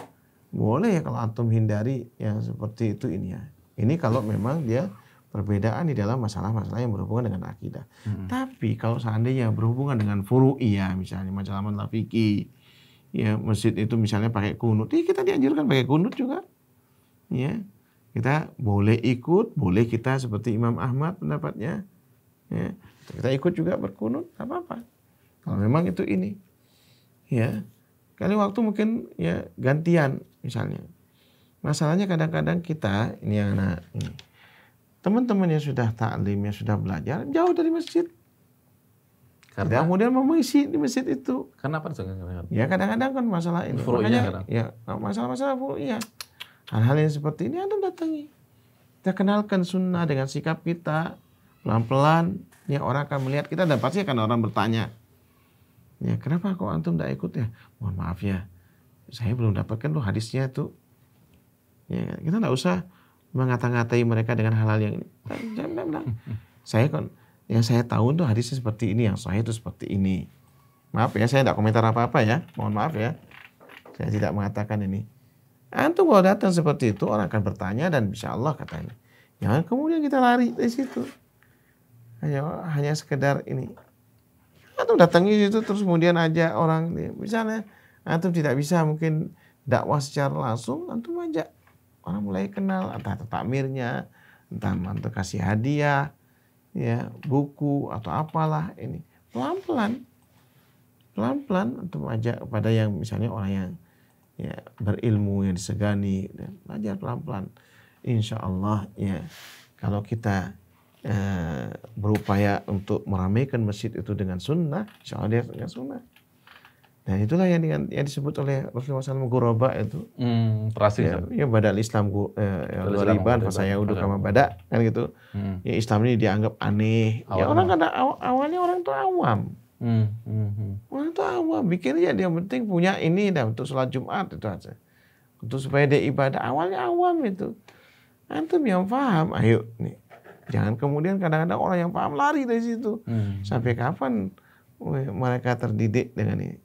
boleh ya kalau antum hindari yang seperti itu ini ya ini kalau memang dia perbedaan di dalam masalah-masalah yang berhubungan dengan akidah hmm. tapi kalau seandainya berhubungan dengan furu'iyah misalnya masalah lafiki ya masjid itu misalnya pakai kunut ya kita dianjurkan pakai kunut juga ya kita boleh ikut boleh kita seperti Imam Ahmad pendapatnya ya kita ikut juga berkunut, apa-apa. Kalau memang itu ini, ya kali waktu mungkin ya gantian misalnya. Masalahnya kadang-kadang kita ini anak ini teman-teman yang sudah taklim yang sudah belajar jauh dari masjid. Karena kemudian mau mengisi di masjid itu. Kenapa? Ya kadang-kadang kan masalah ini. Makanya, ya masalah-masalah iya. Hal-hal yang seperti ini antum datangi. Kita kenalkan sunnah dengan sikap kita pelan-pelan ya orang akan melihat kita dan pasti akan orang bertanya ya kenapa kok antum tidak ikut ya mohon maaf ya saya belum dapatkan tuh hadisnya tuh ya kita tidak usah mengata-ngatai mereka dengan hal-hal yang saya kan yang saya tahu tuh hadisnya seperti ini yang saya itu seperti ini. Maaf ya saya tidak komentar apa-apa ya. Mohon maaf ya. Saya tidak mengatakan ini. Antum kalau datang seperti itu orang akan bertanya dan bisa Allah katanya jangan kemudian kita lari dari situ. Hanya hanya sekedar ini. Atau datangi itu terus kemudian aja orang misalnya atau tidak bisa mungkin dakwah secara langsung antum ajak orang mulai kenal entah takmirnya entah mantu kasih hadiah ya buku atau apalah ini pelan pelan pelan pelan untuk ajak kepada yang misalnya orang yang ya berilmu yang disegani dan belajar pelan pelan insya Allah ya kalau kita eh, berupaya untuk meramaikan masjid itu dengan sunnah, insya Allah dia dengan sunnah. Dan itulah yang, dengan, yang disebut oleh Rasulullah SAW guraba itu. Hmm, perasih. Ya, ya badal Islam gu, eh, ya, riban, saya udah kama bada kan gitu. Hmm. Ya Islam ini dianggap aneh. Awal ya orang kan aw, awalnya orang tuh awam. Hmm, hmm, hmm. Orang tuh awam, bikin aja dia penting punya ini dan untuk sholat Jumat itu aja. Untuk supaya dia ibadah awalnya awam itu. Antum yang paham, ayo nih Jangan kemudian kadang-kadang orang yang paham lari dari situ. Hmm. Sampai kapan mereka terdidik dengan ini?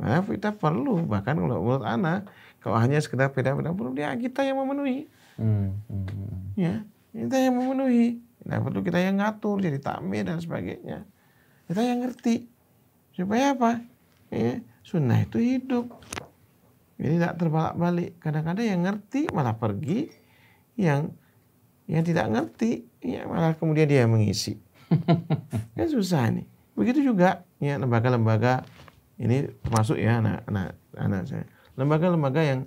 Nah, kita perlu bahkan kalau menurut anak kalau hanya sekedar beda-beda perlu dia kita yang memenuhi. Hmm. Hmm. Ya, kita yang memenuhi. Nah, perlu kita yang ngatur jadi takmir dan sebagainya. Kita yang ngerti supaya apa? Ya, sunnah itu hidup. Jadi tidak terbalik-balik. Kadang-kadang yang ngerti malah pergi, yang yang tidak ngerti ya malah kemudian dia mengisi kan susah nih begitu juga ya lembaga-lembaga ini termasuk ya anak anak saya lembaga-lembaga yang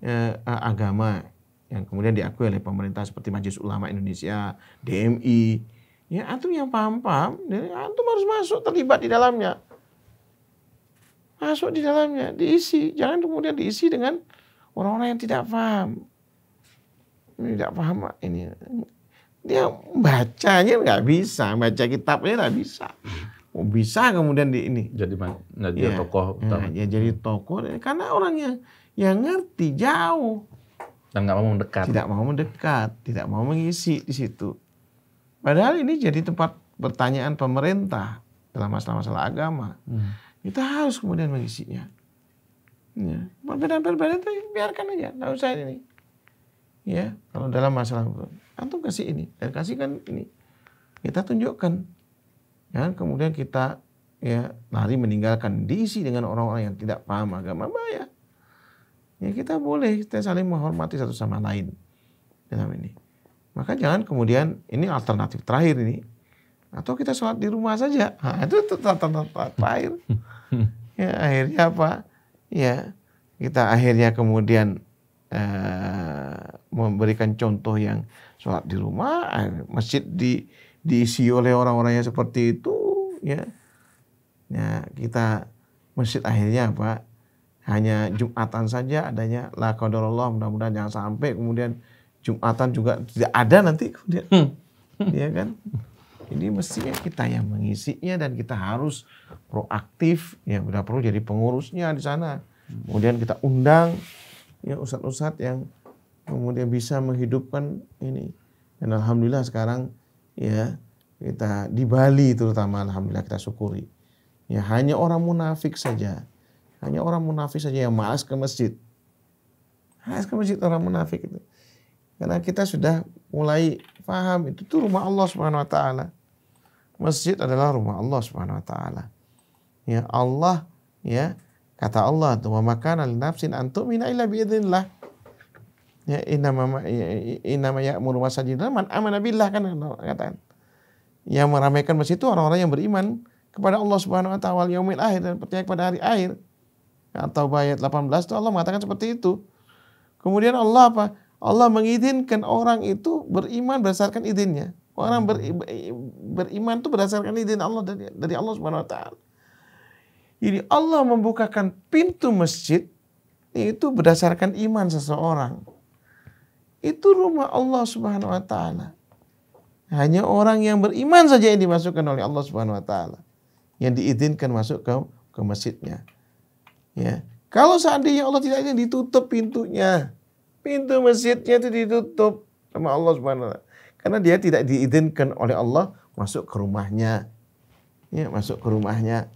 ya, agama yang kemudian diakui oleh pemerintah seperti Majelis Ulama Indonesia, DMI, ya antum yang paham-paham, antum harus masuk terlibat di dalamnya. Masuk di dalamnya, diisi. Jangan kemudian diisi dengan orang-orang yang tidak paham. Tidak paham ini. Dia bacanya nggak bisa, baca kitabnya nggak bisa. Oh, bisa kemudian di ini. Jadi nah, dia ya, tokoh utama. Ya, ya jadi tokoh karena orang yang yang ngerti jauh dan nggak mau mendekat. Tidak mau mendekat, tidak mau mengisi di situ. Padahal ini jadi tempat pertanyaan pemerintah dalam masalah-masalah agama. Hmm kita harus kemudian mengisinya. Ya. Perbedaan-perbedaan itu biarkan aja, nggak usah ini. Ya, kalau dalam masalah antum kasih ini dan kasihkan ini. Kita tunjukkan. Ya, kemudian kita ya lari meninggalkan diisi dengan orang-orang yang tidak paham agama bahaya. Ya kita boleh kita saling menghormati satu sama lain dalam ini. Maka jangan kemudian ini alternatif terakhir ini atau kita sholat di rumah saja. Nah, itu alternatif terakhir. ya akhirnya apa? Ya kita akhirnya kemudian uh, memberikan contoh yang sholat di rumah, masjid di diisi oleh orang-orang yang seperti itu, ya. Ya kita masjid akhirnya apa? Hanya Jumatan saja adanya la qadarullah mudah-mudahan jangan sampai kemudian Jumatan juga tidak ada nanti kemudian. Hmm. ya kan? Ini mestinya kita yang mengisinya dan kita harus proaktif. Ya, udah perlu jadi pengurusnya di sana. Kemudian kita undang ya ustadz-ustadz yang kemudian bisa menghidupkan ini. Dan alhamdulillah sekarang ya kita di Bali terutama alhamdulillah kita syukuri. Ya hanya orang munafik saja. Hanya orang munafik saja yang malas ke masjid. Malas ke masjid orang munafik itu. Karena kita sudah mulai paham itu tuh rumah Allah Subhanahu wa taala. Masjid adalah rumah Allah Subhanahu wa taala. Ya Allah ya kata Allah tuh wa makana li nafsin an tu'mina illa bi idznillah. Ya inama inama ya'muru masajid man amana billah kan katakan. Yang meramaikan masjid itu orang-orang yang beriman kepada Allah Subhanahu wa taala yaumil akhir dan percaya kepada hari akhir. Atau ayat 18 itu Allah mengatakan seperti itu. Kemudian Allah apa? Allah mengizinkan orang itu beriman berdasarkan izinnya. Orang ber, beriman itu berdasarkan izin Allah dari, dari Allah Subhanahu wa taala. Jadi Allah membukakan pintu masjid itu berdasarkan iman seseorang. Itu rumah Allah Subhanahu wa taala. Hanya orang yang beriman saja yang dimasukkan oleh Allah Subhanahu wa taala. Yang diizinkan masuk ke ke masjidnya. Ya. Kalau seandainya Allah tidak ingin ditutup pintunya, pintu masjidnya itu ditutup sama Allah Subhanahu wa taala. Karena dia tidak diizinkan oleh Allah masuk ke rumahnya. Ya, masuk ke rumahnya.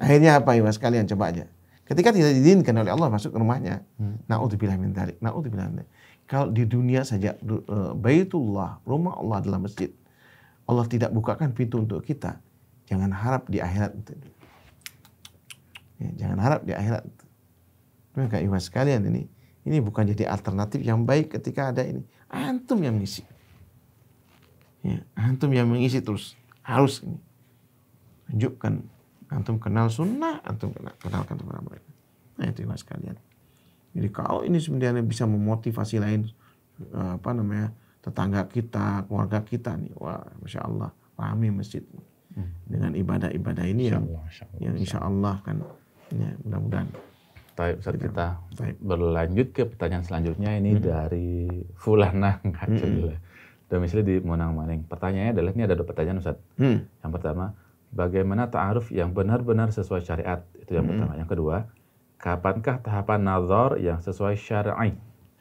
Akhirnya apa ya sekalian coba aja. Ketika tidak diizinkan oleh Allah masuk ke rumahnya. Hmm. Na'udzubillah min dzalik. Na'udzubillah min Kalau di dunia saja uh, Baitullah, rumah Allah adalah masjid. Allah tidak bukakan pintu untuk kita. Jangan harap di akhirat. Ya, jangan harap di akhirat. Maka iwas sekalian ini, ini bukan jadi alternatif yang baik ketika ada ini. Antum yang mengisi. Ya, antum yang mengisi terus harus ini. Tunjukkan antum kenal sunnah, antum kenal, kenalkan kepada mereka. Nah itu mas kalian. Jadi kalau ini sebenarnya bisa memotivasi lain eh, apa namanya tetangga kita, keluarga kita nih, wah masya Allah, pahami masjid hmm. dengan ibadah-ibadah ini yang, Allah, yang insya Allah kan, ya, mudah-mudahan. Baik, Ustaz kita Baik. berlanjut ke pertanyaan selanjutnya ini hmm. dari Fulana hmm domisili di Monang Maning. Pertanyaannya adalah ini ada dua pertanyaan Ustaz. Hmm. Yang pertama, bagaimana ta'aruf yang benar-benar sesuai syariat? Itu yang hmm. pertama. Yang kedua, kapankah tahapan nazar yang sesuai syar'i?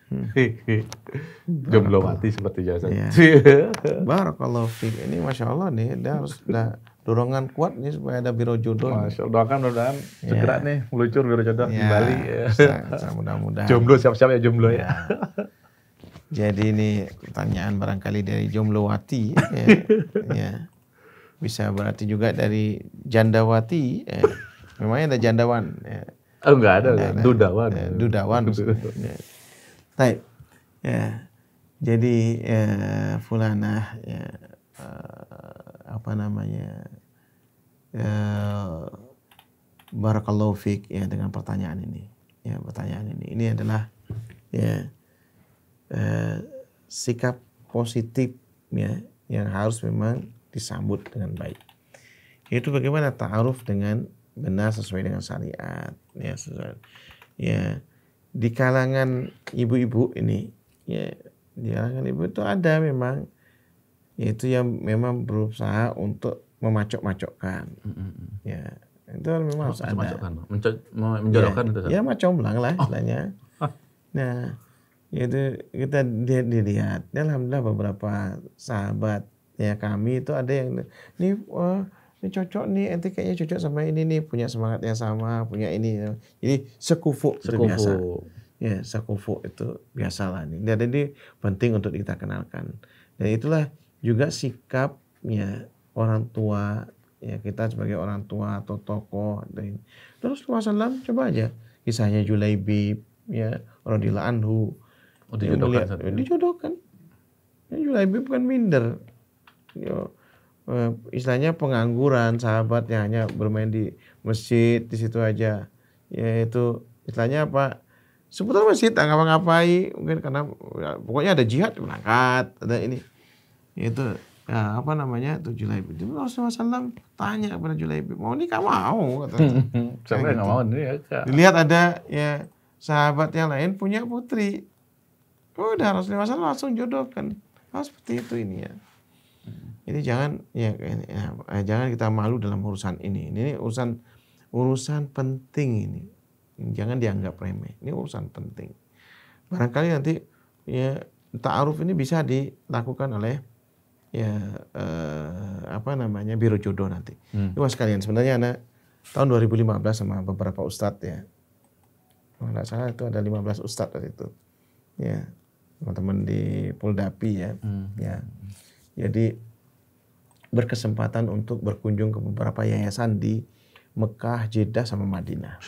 Hmm. Jomblo mati seperti jasa. Ya. Barakallahu fiik. Ini Masya Allah nih, dia harus ada dorongan kuat nih supaya ada biro jodoh. Masya Allah, doakan mudah-mudahan ya. segera nih meluncur biro jodoh ya. di Bali. Ya. Mudah-mudahan. Jomblo siap-siap ya jomblo ya. ya. Jadi ini pertanyaan barangkali dari Jomblowati ya, ya. Bisa berarti juga dari Jandawati. Ya. Memangnya ada Jandawan. Ya. Oh enggak ada, ada, Dudawan. Ya, Dudawan. ya. Baik. Ya. Jadi ya, Fulana ya, uh, apa namanya? Ya, Barakallahu fiq ya dengan pertanyaan ini. Ya, pertanyaan ini. Ini adalah ya eh, sikap positif ya yang harus memang disambut dengan baik. Itu bagaimana ta'aruf dengan benar sesuai dengan syariat ya sesuai ya di kalangan ibu-ibu ini ya di kalangan ibu itu ada memang yaitu yang memang berusaha untuk memacok-macokkan. Ya itu memang harus ada. menjodohkan ya, itu ya macomlang lah oh. istilahnya. Oh. nah itu kita dilihat alhamdulillah beberapa sahabat ya kami itu ada yang ini wah ini cocok nih ente kayaknya cocok sama ini nih punya semangat yang sama punya ini. Jadi sekufu, sekufu. biasa. Ya sekufu itu biasalah nih. Dan ini penting untuk kita kenalkan. Dan itulah juga sikapnya orang tua ya kita sebagai orang tua atau tokoh. Dan terus Rasulullah coba aja kisahnya Julaibib ya di anhu. Oh, dijodohkan melihat, dijodohkan. Ya, Julaibib kan minder. Ya, istilahnya pengangguran sahabat yang hanya bermain di masjid di situ aja. Yaitu istilahnya apa? Seputar masjid nggak ngapa-ngapai. Mungkin karena ya, pokoknya ada jihad berangkat ada ini. Itu ya, apa namanya itu Julaibib itu Rasulullah SAW tanya kepada Julaibib mau nikah mau kata siapa yang nggak mau nih ya dilihat ada ya sahabat yang lain punya putri. Udah Rasulullah SAW langsung jodohkan. Oh, seperti itu ini ya ini jangan ya, ya eh, jangan kita malu dalam urusan ini. Ini urusan urusan penting ini. Jangan dianggap remeh. Ini urusan penting. Barangkali nanti ya ta'aruf ini bisa dilakukan oleh ya eh, apa namanya biro jodoh nanti. Hmm. Ini sekalian sebenarnya anak tahun 2015 sama beberapa ustadz ya. Kalau nggak salah itu ada 15 ustadz waktu itu. Ya, teman-teman di Poldapi ya. Hmm. Ya. Jadi berkesempatan untuk berkunjung ke beberapa yayasan di Mekah, Jeddah, sama Madinah.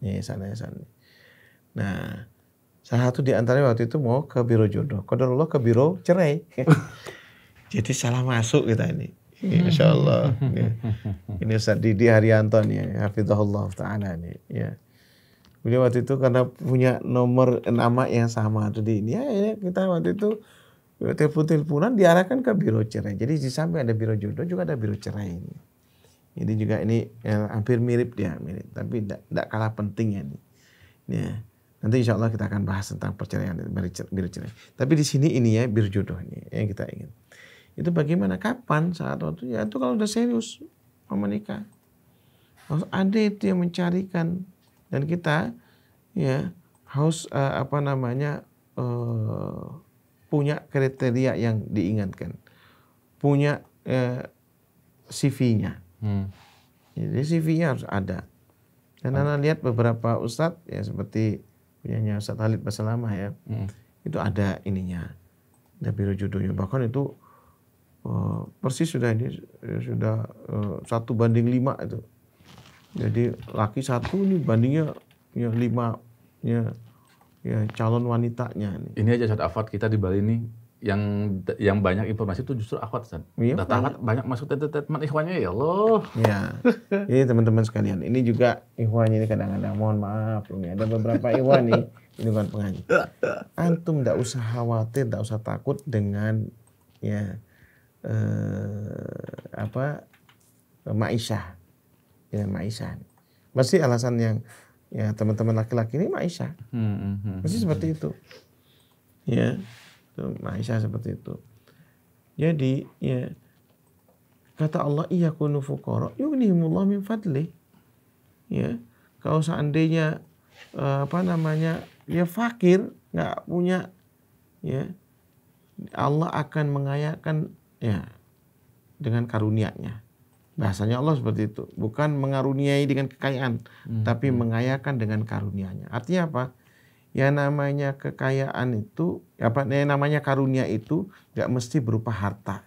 Yayasan-yayasan. Nah, salah satu di antaranya waktu itu mau ke biro jodoh. Allah ke biro cerai. Jadi salah masuk kita ini. Insya Allah. Ya. Ini Ustaz Didi Haryanto nih, Hafizahullah Ta'ala nih. Ya. Beliau waktu itu karena punya nomor nama yang sama tuh di ini, ya, kita waktu itu telepon-teleponan diarahkan ke biro cerai. Jadi di samping ada biro jodoh juga ada biro cerai ini. Jadi juga ini ya, hampir mirip dia, mirip. Tapi tidak kalah pentingnya nih. Ya. Nanti insya Allah kita akan bahas tentang perceraian biro cerai. Tapi di sini ini ya biro jodoh ini yang kita ingin. Itu bagaimana? Kapan saat waktu? Ya itu kalau udah serius mau menikah. Harus ada itu yang mencarikan dan kita ya harus uh, apa namanya uh, punya kriteria yang diingatkan, punya eh, CV-nya. Hmm. Jadi CV-nya harus ada. Dan hmm. Anda lihat beberapa ustadz ya seperti punyanya Ustadz Halid Basalamah ya, hmm. itu ada ininya, ada jodohnya. Bahkan itu uh, persis sudah ini sudah uh, satu banding lima itu. Jadi laki satu ini bandingnya ya lima ya ya calon wanitanya. Nih. Ini aja saat afat kita di Bali ini yang yang banyak informasi itu justru akhwat Ustaz. Iya, Data banyak. banyak masuk teman ikhwannya ya Allah. Ya. ini teman-teman sekalian, ini juga ikhwannya ini kadang-kadang mohon maaf ini ada beberapa ikhwan nih ini bukan pengaji. Antum tidak usah khawatir, tidak usah takut dengan ya eh, apa Maisha. Ya Maisha. Pasti alasan yang ya teman-teman laki-laki ini Maisha. Hmm, hmm, hmm, Pasti hmm, seperti itu. Ya, itu Maisha seperti itu. Jadi ya kata Allah iya kunu fuqara yughnihimullah min fadli. Ya, kalau seandainya uh, apa namanya ya fakir nggak punya ya Allah akan mengayakan ya dengan karunia-Nya. Bahasanya Allah seperti itu, bukan mengaruniai dengan kekayaan, hmm. tapi hmm. mengayakan dengan karunia-Nya. Artinya apa? Ya namanya kekayaan itu, apa? Ya namanya karunia itu nggak mesti berupa harta.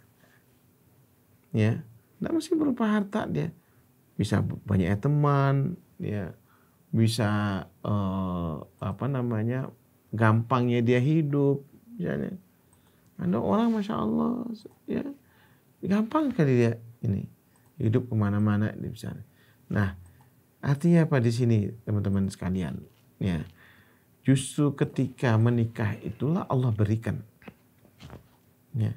Ya, nggak mesti berupa harta dia. Bisa banyak teman, ya, bisa uh, apa namanya gampangnya dia hidup, misalnya. Ada orang masya Allah, ya gampang kali dia ini hidup ke mana-mana di sana. Nah, artinya apa di sini teman-teman sekalian? Ya, justru ketika menikah itulah Allah berikan. Ya,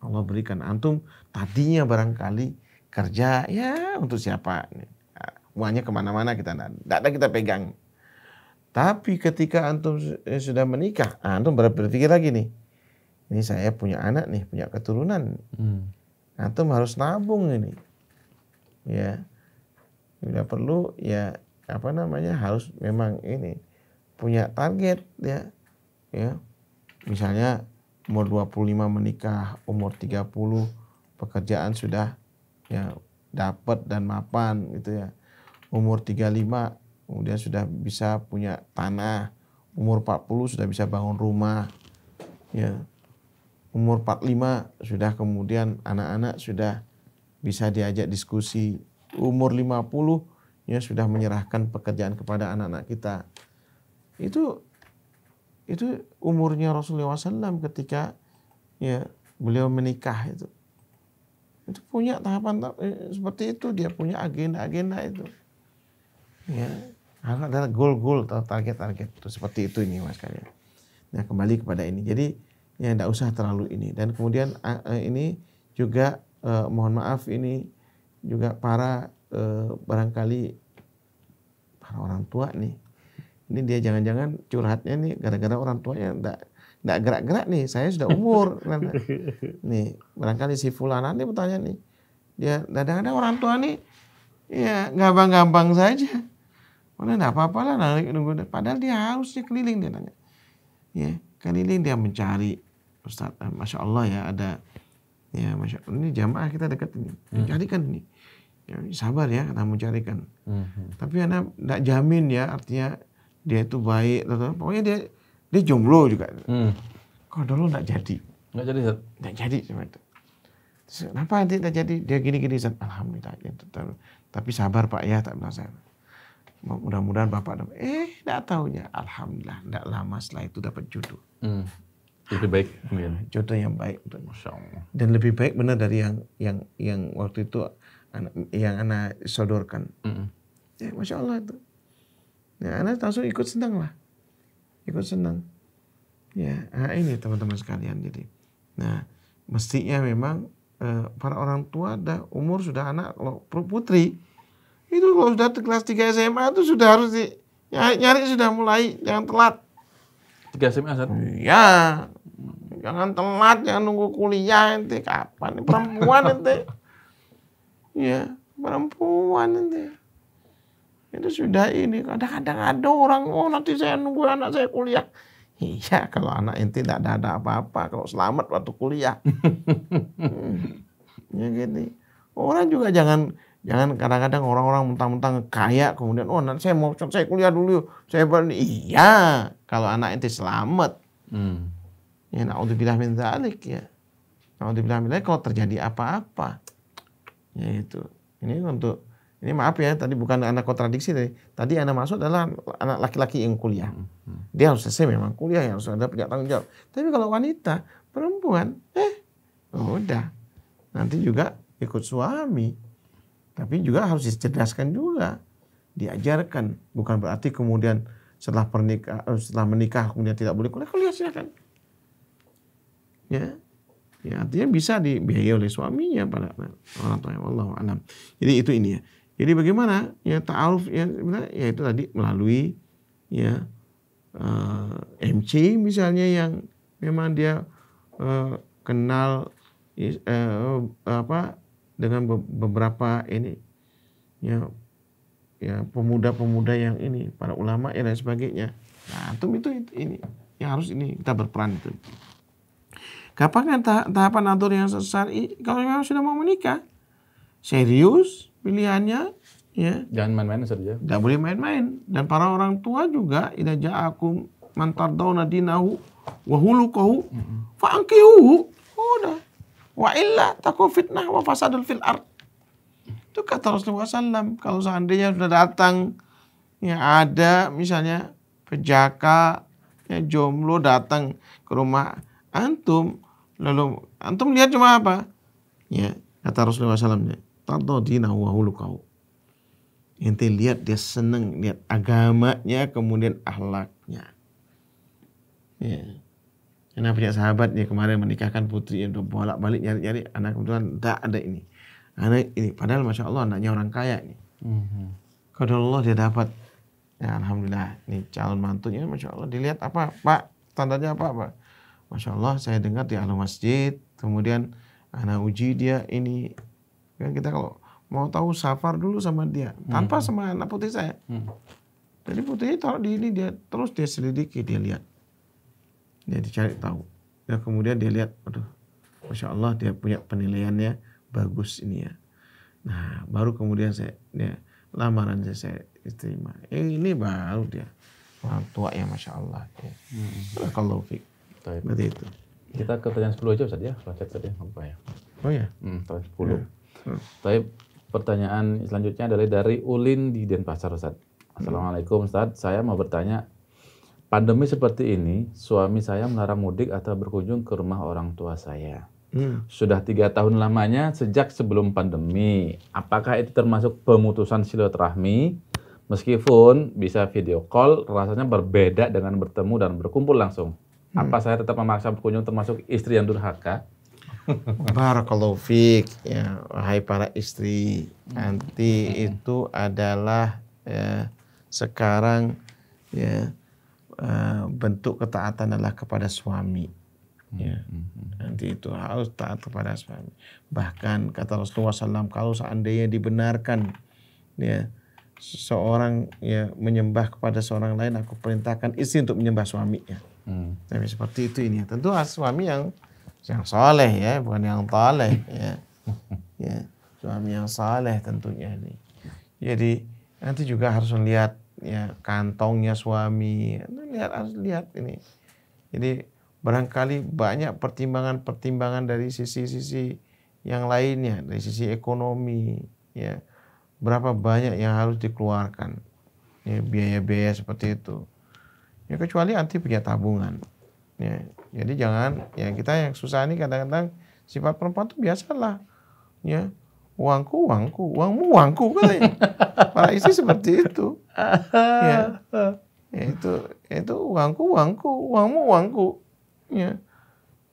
Allah berikan. Antum tadinya barangkali kerja ya untuk siapa? Uangnya ke mana-mana kita tidak ada kita pegang. Tapi ketika antum eh, sudah menikah, antum berpikir lagi nih, ini saya punya anak nih, punya keturunan. Hmm. Antum harus nabung ini, ya. Tidak perlu ya apa namanya harus memang ini punya target ya. Ya. Misalnya umur 25 menikah umur 30 pekerjaan sudah ya dapat dan mapan gitu ya. Umur 35 kemudian sudah bisa punya tanah. Umur 40 sudah bisa bangun rumah ya. Umur 45 sudah kemudian anak-anak sudah bisa diajak diskusi umur 50 ya sudah menyerahkan pekerjaan kepada anak-anak kita. Itu itu umurnya Rasulullah SAW ketika ya beliau menikah itu. Itu punya tahapan eh, seperti itu dia punya agenda-agenda itu. Ya, harus ada goal-goal atau target-target itu seperti itu ini mas kalian. Nah kembali kepada ini. Jadi ya tidak usah terlalu ini. Dan kemudian uh, ini juga uh, mohon maaf ini juga para uh, barangkali para orang tua nih. Ini dia jangan-jangan curhatnya nih gara-gara orang tuanya enggak enggak gerak-gerak nih. Saya sudah umur. nih, barangkali si fulana nih bertanya nih. Dia kadang-kadang orang tua nih ya gampang-gampang saja. Mana enggak apa-apa lah nunggu. Padahal dia harusnya keliling dia nanya. Ya, keliling dia mencari Ustaz, eh, Masya Allah ya ada ya Masya Allah ini jamaah kita dekat ini. Hmm. Carikan ini ya, sabar ya kita mencarikan. Mm-hmm. Tapi anak tidak jamin ya artinya dia itu baik atau pokoknya dia dia jomblo juga. Mm. Kok dulu tidak jadi? Nggak jadi, Tidak jadi sama itu. Terus, kenapa nanti tidak jadi? Dia gini-gini, Alhamdulillah. Ya, tapi sabar Pak ya, tak merasa. Mudah-mudahan Bapak. Eh, tidak tahunya. Alhamdulillah, tidak lama setelah itu dapat jodoh. Mm. Lebih baik kemudian. Jodoh yang baik. Masya Allah. Dan lebih baik benar dari yang yang yang waktu itu yang anak sodorkan. Mm. Ya, masya Allah itu. Ya, anak langsung ikut senang lah, ikut senang. Ya, nah ini teman-teman sekalian jadi. Nah, mestinya memang eh, para orang tua ada umur sudah anak kalau putri itu kalau sudah kelas 3 SMA itu sudah harus di nyari, nyari sudah mulai jangan telat. 3 SMA satu. Iya. Jangan telat, jangan nunggu kuliah ente kapan perempuan ente. ya perempuan nanti itu sudah ini kadang-kadang ada orang oh nanti saya nunggu anak saya kuliah iya kalau anak inti tidak ada, ada apa-apa kalau selamat waktu kuliah hmm. ya gitu orang juga jangan jangan kadang-kadang orang-orang mentang-mentang kaya kemudian oh nanti saya mau saya kuliah dulu saya balik iya kalau anak inti selamat hmm. ya naudzubillah min dzalik ya naudzubillah min kalau terjadi apa-apa Ya itu. Ini untuk ini maaf ya tadi bukan anak kontradiksi tadi. Tadi anak masuk adalah anak laki-laki yang kuliah. Hmm, hmm. Dia harus selesai memang kuliah yang harus ada punya tanggung jawab. Tapi kalau wanita, perempuan, eh udah. Nanti juga ikut suami. Tapi juga harus dicerdaskan juga. Diajarkan. Bukan berarti kemudian setelah pernikah, eh, setelah menikah kemudian tidak boleh kuliah, kuliah silakan. Ya, Ya, artinya bisa dibiayai oleh suaminya pada orang tua. Allah alam. Jadi itu ini ya. Jadi bagaimana ya ta'aruf ya ya itu tadi melalui ya uh, eh, MC misalnya yang memang dia uh, kenal uh, apa dengan beberapa ini ya ya pemuda-pemuda yang ini para ulama ya dan sebagainya. Nah, itu itu ini yang harus ini kita berperan itu. Kapan kan tahapan atur yang sesari? Kalau memang sudah mau menikah, serius pilihannya, ya. Jangan main-main saja. Tidak boleh main-main. Dan para orang tua juga, ida ja'akum mantar dauna dinahu wahulukahu fa'angkihu. Udah. Wa illa takut fitnah wa fasadul fil ard. Itu kata Rasulullah SAW. Kalau seandainya sudah datang, ya ada misalnya pejaka, ya jomblo datang ke rumah antum lalu antum lihat cuma apa ya kata Rasulullah SAW tato dina wa kau ente lihat dia seneng lihat agamanya kemudian ahlaknya Ya. Karena punya sahabat ya kemarin menikahkan putri ya udah bolak balik nyari-nyari anak kebetulan tidak ada ini. Anak ini padahal masya Allah anaknya orang kaya nih. Hmm. Kalau Allah dia dapat ya alhamdulillah ini calon mantunya masya Allah dilihat apa Pak standarnya apa Pak? Masya Allah saya dengar di alam masjid kemudian anak uji dia ini kan kita kalau mau tahu safar dulu sama dia tanpa hmm. sama anak putri saya. Hmm. Jadi putrinya taruh di ini dia terus dia selidiki dia lihat dia dicari tahu. Ya kemudian dia lihat aduh masya Allah dia punya penilaiannya bagus ini ya. Nah baru kemudian saya dia lamaran saya, saya terima. Eh, ini baru dia. Orang tua ya masya Allah ya. hmm. kalau fik berarti itu. Kita ke pertanyaan 10 aja Ustaz ya. Baca tadi apa ya. Oh ya hmm, pertanyaan 10 ya. hmm. tapi pertanyaan selanjutnya adalah dari Ulin di Denpasar Ustaz. Assalamualaikum Ustaz. Saya mau bertanya Pandemi seperti ini, suami saya melarang mudik atau berkunjung ke rumah orang tua saya. Hmm. Sudah tiga tahun lamanya sejak sebelum pandemi. Apakah itu termasuk pemutusan silaturahmi? Meskipun bisa video call, rasanya berbeda dengan bertemu dan berkumpul langsung. Hmm. Apa saya tetap memaksa berkunjung termasuk istri yang durhaka? Barakallahu fiqh. Ya, wahai para istri, nanti itu adalah ya, sekarang ya Eh, bentuk ketaatan adalah kepada suami. Ya. Nanti itu harus taat kepada suami. Bahkan kata Rasulullah SAW, kalau seandainya dibenarkan ya seorang ya menyembah kepada seorang lain, aku perintahkan istri untuk menyembah suaminya. Hmm. Tapi seperti itu ini. Tentu suami yang yang soleh ya, bukan yang toleh ya. ya. Suami yang soleh tentunya ini. Jadi nanti juga harus melihat ya kantongnya suami. Lihat harus lihat ini. Jadi barangkali banyak pertimbangan-pertimbangan dari sisi-sisi yang lainnya dari sisi ekonomi ya. Berapa banyak yang harus dikeluarkan ya biaya-biaya seperti itu. Ya kecuali anti punya tabungan ya. Jadi jangan ya kita yang susah ini kadang-kadang sifat perempuan itu biasalah ya uangku uangku uangmu uangku katanya para istri seperti itu. Ya. ya itu itu uangku uangku uangmu uangku. Ya.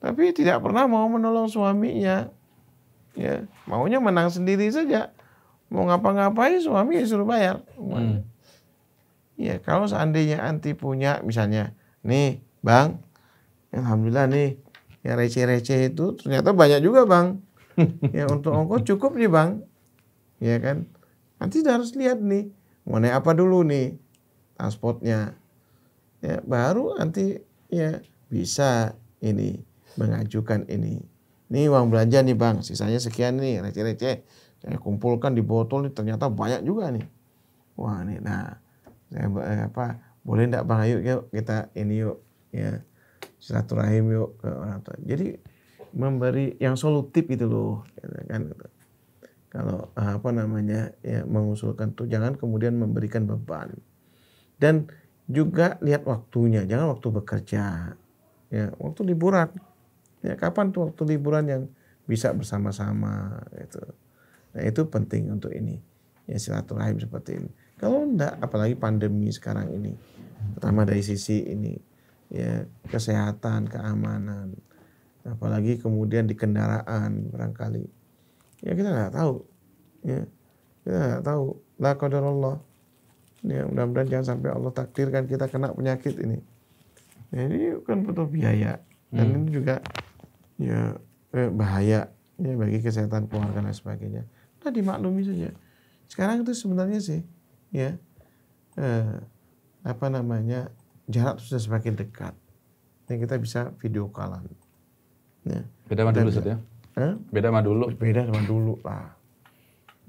Tapi tidak pernah mau menolong suaminya. Ya maunya menang sendiri saja. Mau ngapa-ngapain suami ya suruh bayar. Hmm. ya kalau seandainya anti punya misalnya nih bang alhamdulillah nih yang receh-receh itu ternyata banyak juga bang ya untuk ongkos cukup nih bang. Ya kan? Nanti harus lihat nih mau naik apa dulu nih transportnya. Ya baru nanti ya bisa ini mengajukan ini. Ini uang belanja nih bang. Sisanya sekian nih receh-receh. Saya kumpulkan di botol nih ternyata banyak juga nih. Wah nih nah. Saya eh, apa boleh enggak bang? Ayo yuk kita ini yuk ya. Silaturahim yuk ke orang tua. Jadi memberi yang solutif itu loh gitu kan. Kalau eh, apa namanya ya mengusulkan tuh jangan kemudian memberikan beban. Dan juga lihat waktunya jangan waktu bekerja. Ya waktu liburan. Ya kapan tuh waktu liburan yang bisa bersama-sama itu nah itu penting untuk ini. Ya silaturahim seperti ini. Kalau enggak apalagi pandemi sekarang ini pertama dari sisi ini ya kesehatan keamanan apalagi kemudian di kendaraan barangkali. Ya kita nggak tahu. Ya kita nggak tahu. La Allah ya mudah-mudahan jangan sampai Allah takdirkan kita kena penyakit ini. Ya, ini kan butuh biaya. Dan hmm. ini juga ya eh, bahaya ya bagi kesehatan keluarga dan sebagainya. Nah dimaklumi saja. Sekarang itu sebenarnya sih ya eh, apa namanya jarak sudah semakin dekat. Dan kita bisa video callan Ya. Beda sama dulu, ya? Eh? Beda sama dulu? Beda sama dulu lah.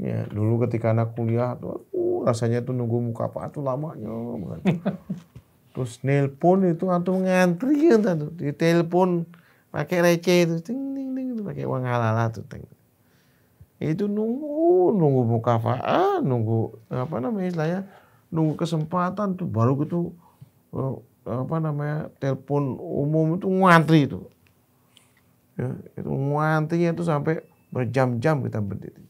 Ya, dulu ketika anak kuliah tuh, uh, rasanya tuh nunggu muka apa tuh lamanya. Terus nelpon itu antum ngantri kan tuh, di telepon pakai receh itu, ting ting ting itu pakai uang halal tuh ting. Itu nunggu nunggu muka apa, nunggu apa namanya istilahnya, nunggu kesempatan tuh baru gitu uh, apa namanya telepon umum itu ngantri itu ya, itu ngantinya itu sampai berjam-jam kita berdiri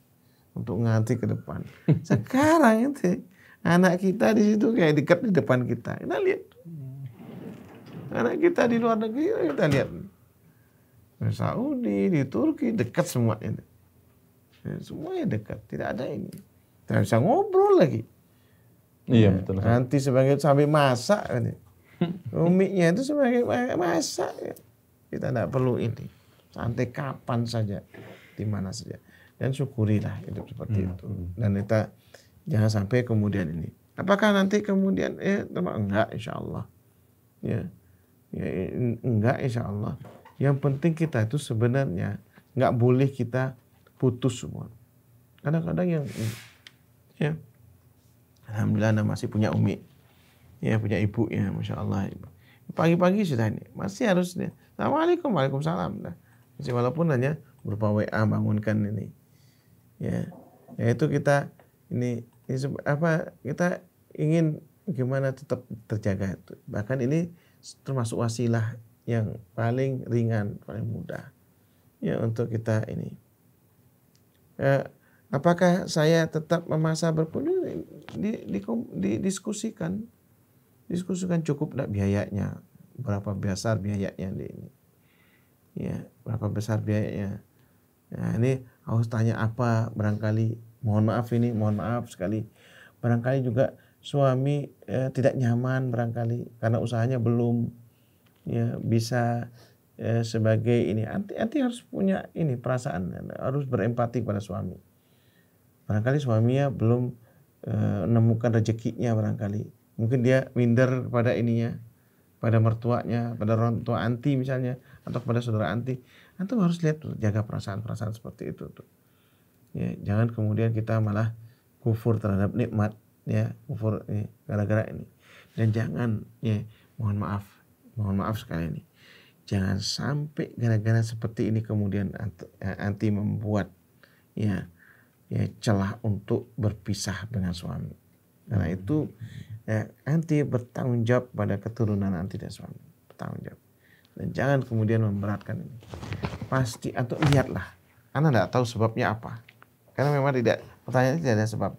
untuk nganti ke depan. Sekarang itu anak kita di situ kayak dekat di depan kita. Kita lihat. Anak kita di luar negeri kita lihat di Saudi, di Turki dekat semua ini. Ya, semuanya dekat, tidak ada ini. Tidak bisa ngobrol lagi. Iya Ya, betul. Nanti sebagai sampai masak kan. Umiknya itu sebagai masak. Kita tidak perlu ini. Santai kapan saja, di mana saja. Dan syukurilah hidup seperti itu. Dan kita jangan sampai kemudian ini. Apakah nanti kemudian eh teman enggak insya Allah. Ya. ya en- enggak insya Allah. Yang penting kita itu sebenarnya nggak boleh kita putus semua. Kadang-kadang yang ya Alhamdulillah anda masih punya umi ya punya ibu ya masya Allah pagi-pagi sudah ini masih harus ya. Assalamualaikum Waalaikumsalam nah, walaupun hanya berupa WA bangunkan ini. Ya ya itu kita ini, ini apa kita ingin gimana tetap terjaga itu. Bahkan ini termasuk wasilah yang paling ringan paling mudah. Ya untuk kita ini. Eh, apakah saya tetap memaksa berkunjung di, di, didiskusikan diskusikan. Cukup tidak biayanya. Berapa besar biayanya di ini ya berapa besar biayanya? Nah ini harus tanya apa barangkali mohon maaf ini mohon maaf sekali. Barangkali juga suami eh, tidak nyaman barangkali karena usahanya belum ya bisa eh, sebagai ini. Anti anti harus punya ini perasaan harus berempati pada suami. Barangkali suaminya belum eh, menemukan rezekinya barangkali. Mungkin dia minder pada ininya pada mertuanya pada orang tua anti misalnya atau kepada saudara anti antum harus lihat tuh, jaga perasaan-perasaan seperti itu tuh. Ya jangan kemudian kita malah kufur terhadap nikmat ya kufur ini gara-gara ini. Dan jangan ya mohon maaf mohon maaf sekali ini. Jangan sampai gara-gara seperti ini kemudian anti, anti membuat ya ya celah untuk berpisah dengan suami. Karena itu ya, anti bertanggung jawab pada keturunan anti dan suami. Bertanggung jawab. Dan jangan kemudian memberatkan ini. Pasti atau lihatlah. Anda tidak tahu sebabnya apa. Karena memang tidak pertanyaan tidak ada sebab.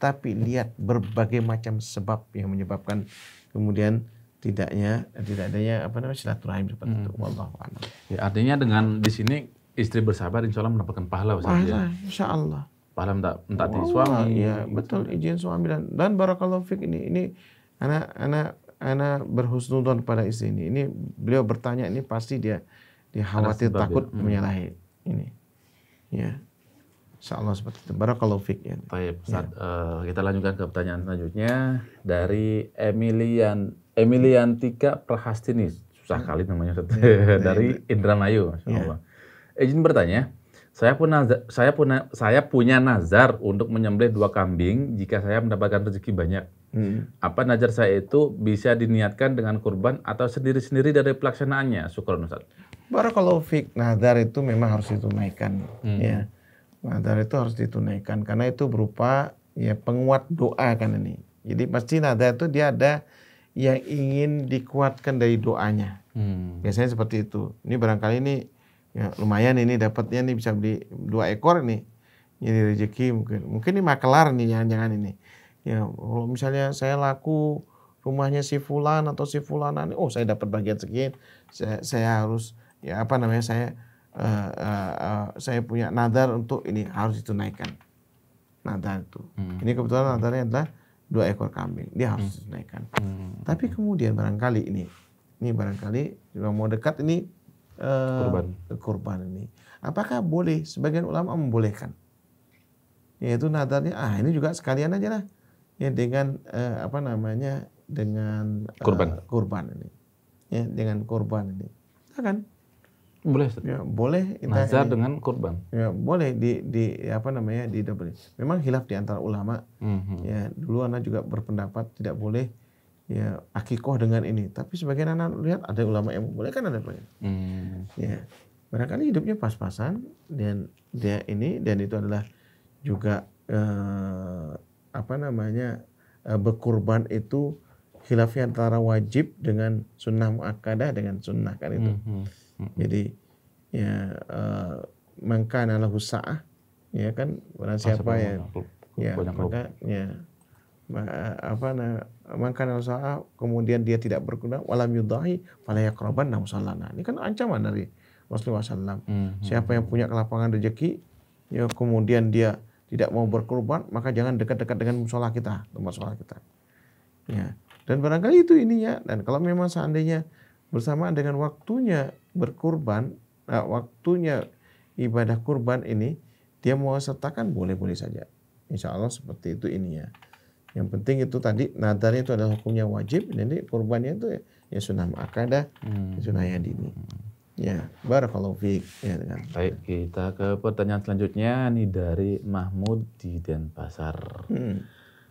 Tapi lihat berbagai macam sebab yang menyebabkan kemudian tidaknya tidak adanya apa namanya silaturahim seperti itu. Wallahu a'lam. Ya, artinya dengan di sini istri bersabar insya Allah mendapatkan pahala ya. Pahala, insya Allah Pahala minta, minta di suami. ya betul izin suami dan dan barakallahu fik ini ini anak anak anak berhusnudon pada istri ini ini beliau bertanya ini pasti dia dia khawatir ya. takut Hmm. menyalahi ini ya insya Allah seperti itu barakallahu fik ya Baik, Ustaz. Eh, kita lanjutkan ke pertanyaan selanjutnya dari Emilian Emiliantika Prahastini. Susah kali namanya Ustaz. dari Indramayu, Masya Allah. Izin bertanya, saya pun nazar- saya punya saya punya nazar untuk menyembelih dua kambing jika saya mendapatkan rezeki banyak. Hmm. Apa nazar saya itu bisa diniatkan dengan kurban atau sendiri-sendiri dari pelaksanaannya? Syukur Ustaz. Barakallahu fik. Nadar itu memang harus ditunaikan. Hmm. Ya. Nadar itu harus ditunaikan karena itu berupa ya penguat doa kan ini. Jadi pasti nadar itu dia ada yang ingin dikuatkan dari doanya. Hmm. Biasanya seperti itu. Ini barangkali ini ya lumayan ini dapatnya nih bisa beli dua ekor nih. Ini rezeki mungkin. Mungkin ini makelar nih jangan-jangan ini. Ya kalau misalnya saya laku rumahnya si fulan atau si fulana nih, oh saya dapat bagian sekian, saya, saya harus ya apa namanya saya eh, eh, eh, saya punya nadar untuk ini harus ditunaikan. Nadar itu. Hmm. Ini kebetulan nadarnya adalah dua ekor kambing, dia harus ditunaikan. Hmm. Tapi kemudian barangkali ini, ini barangkali juga mau dekat ini eh, Kurban. kurban ini. Apakah boleh? Sebagian ulama membolehkan. Yaitu nadarnya, ah ini juga sekalian aja lah. Ya dengan eh, apa namanya dengan eh, Kurban. kurban ini. Ya dengan kurban ini. Ya kan? Boleh. Ya, boleh kita Nazar ini- dengan kurban. ya boleh di di apa namanya di double. Memang hilaf di antara ulama Hmm. Ya, dulu anak juga berpendapat tidak boleh ya akikoh dengan ini. Tapi sebagian anak lihat ada ulama yang membolehkan ada banyak. Hmm. Ya, barangkali hidupnya pas-pasan dan dia ini dan itu adalah juga eh, apa namanya eh, berkurban itu khilafnya antara wajib dengan sunnah muakkadah dengan sunnah kan itu. Hmm. Hmm. Jadi ya eh, mangkana lahu sa'ah ya kan barang siapa ya banyak maka ya apa nah, makan usaha kemudian dia tidak berguna walam yudahi fala yaqrabanna musallana. Ini kan ancaman dari Rasulullah SAW. Hmm. Siapa yang punya kelapangan rezeki, ya kemudian dia tidak mau berkorban, maka jangan dekat-dekat dengan musola kita, tempat sholat kita. Ya. Dan barangkali itu ininya. Dan kalau memang seandainya bersamaan dengan waktunya berkurban, nah, waktunya ibadah kurban ini, dia mau sertakan boleh-boleh saja. Insya Allah seperti itu ininya. Yang penting itu tadi nadarnya itu adalah hukumnya wajib, jadi kurbannya itu ya, ya sunnah muakkadah, Hmm. sunnah yang dini. Ya, barakallahu fiik. Ya, dengan. Baik, kita ke pertanyaan selanjutnya nih dari Mahmud di Denpasar. Hmm.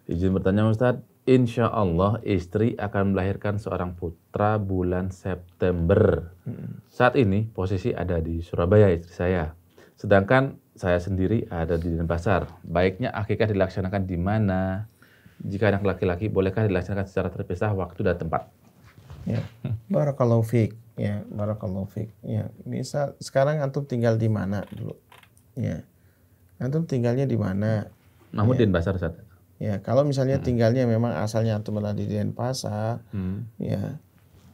Izin bertanya Ustadz, Insya Allah istri akan melahirkan seorang putra bulan September. Hmm. Saat ini posisi ada di Surabaya istri saya. Sedangkan saya sendiri ada di Denpasar. Baiknya akikah dilaksanakan di mana? Jika anak laki-laki, bolehkah dilaksanakan secara terpisah waktu dan tempat? Ya, barakallahu fiik. Ya, barakallahu fiik. Ya, bisa sekarang antum tinggal di mana dulu? Ya. Antum tinggalnya di mana? Mahmud di Denpasar Ustadz. Ya, kalau misalnya tinggalnya memang asalnya antum adalah di Denpasar, Hmm. ya,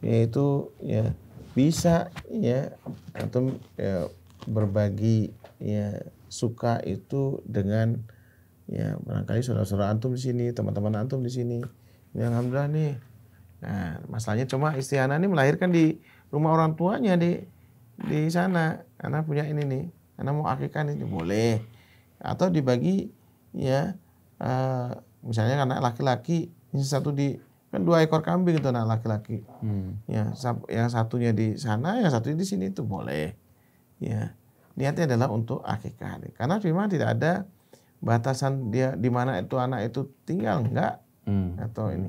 yaitu ya bisa ya antum ya, berbagi ya suka itu dengan ya barangkali saudara-saudara antum di sini, teman-teman antum di sini. Ya, alhamdulillah nih. Nah, masalahnya cuma istri anak ini melahirkan di rumah orang tuanya di di sana. Anak punya ini nih. Anak mau akikah ini boleh. Atau dibagi ya eh, misalnya anak laki-laki ini satu di kan dua ekor kambing itu anak laki-laki. Hmm. Ya, yang satunya di sana, yang satunya di sini itu boleh. Ya, niatnya adalah untuk akikah. Karena memang tidak ada batasan dia di mana itu anak itu tinggal enggak Hmm. atau ini.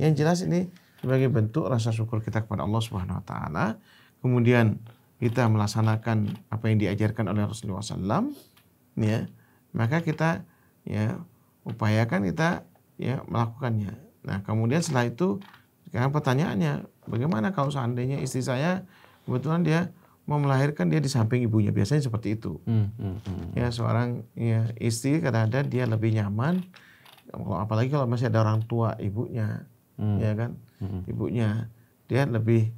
Yang jelas ini sebagai bentuk rasa syukur kita kepada Allah Subhanahu wa taala. Kemudian kita melaksanakan apa yang diajarkan oleh Rasulullah SAW, ya, maka kita ya upayakan kita ya melakukannya. Nah, kemudian setelah itu sekarang pertanyaannya, bagaimana kalau seandainya istri saya kebetulan dia mau melahirkan dia di samping ibunya, biasanya seperti itu Hmm. Hmm. Hmm. ya seorang ya istri kadang-kadang dia lebih nyaman kalau apalagi kalau masih ada orang tua ibunya Hmm. ya kan Hmm. ibunya dia lebih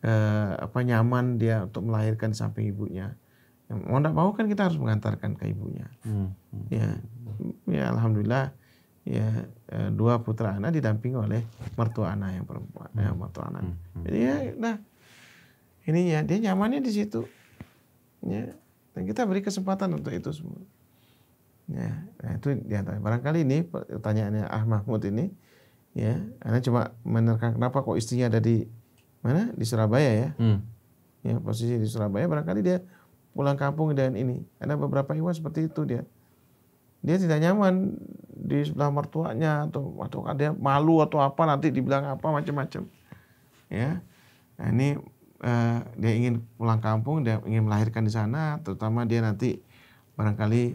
eh, apa nyaman dia untuk melahirkan di samping ibunya Ya, mau tidak mau kan kita harus mengantarkan ke ibunya Hmm. Hmm. ya ya alhamdulillah ya eh, dua putra anak didampingi oleh mertua anak yang perempuan ya mertua anak Hmm. jadi ya nah ininya dia nyamannya di situ. Ya. Dan kita beri kesempatan untuk itu semua. Ya. Nah itu di antara barangkali ini pertanyaannya Ah Mahmud ini ya. Anda cuma menerka kenapa kok istrinya ada di mana? Di Surabaya ya? Hmm. ya posisi di Surabaya barangkali dia pulang kampung dan ini. Ada beberapa iwan seperti itu dia. Dia tidak nyaman di sebelah mertuanya atau atau dia malu atau apa nanti dibilang apa macam-macam. Ya. Nah, ini eh, dia ingin pulang kampung dia ingin melahirkan di sana terutama dia nanti barangkali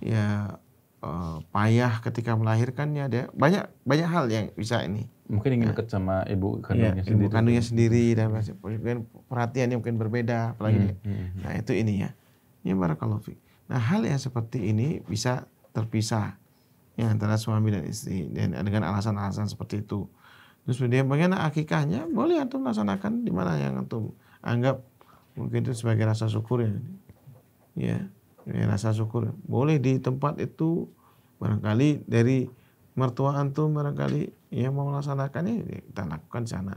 ya eh, payah ketika melahirkannya dia banyak banyak hal yang bisa ini Mungkin ingin dekat sama ibu Iya, kandungnya ibu sendiri. kandungnya sendiri dan mungkin perhatiannya mungkin berbeda apalagi dia- Hmm. Hmm. Nah itu ini ya. Ya barakallahu fiik. Nah hal yang seperti ini bisa terpisah ya antara suami dan istri dan dengan alasan-alasan seperti itu. Terus kemudian bagaimana akikahnya boleh antum laksanakan di mana yang antum anggap mungkin itu sebagai rasa syukur ya. Ya, ya rasa syukur. Boleh di tempat itu barangkali dari mertua antum barangkali ya mau melaksanakannya ya kita lakukan sana.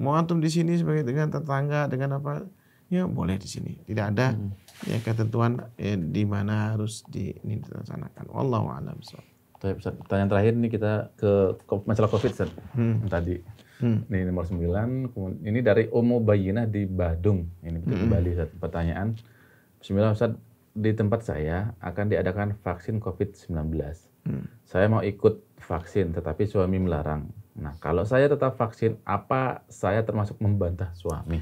Mau antum di sini sebagai dengan tetangga dengan apa ya boleh di sini. Tidak ada ya ketentuan ya, di mana harus di ini dilaksanakan. Wallahu a'lam. Pertanyaan terakhir nih kita ke masalah COVID Ustaz. Hmm. tadi. Hmm. Ini nomor 9, kemudian- ini dari Omo Bayina di Badung. Ini di Bali Ustaz. Pertanyaan. Bismillah Ustaz, di tempat saya akan diadakan vaksin COVID-19. Hmm. Saya mau ikut vaksin tetapi suami melarang. Nah, kalau saya tetap vaksin, apa saya termasuk membantah suami?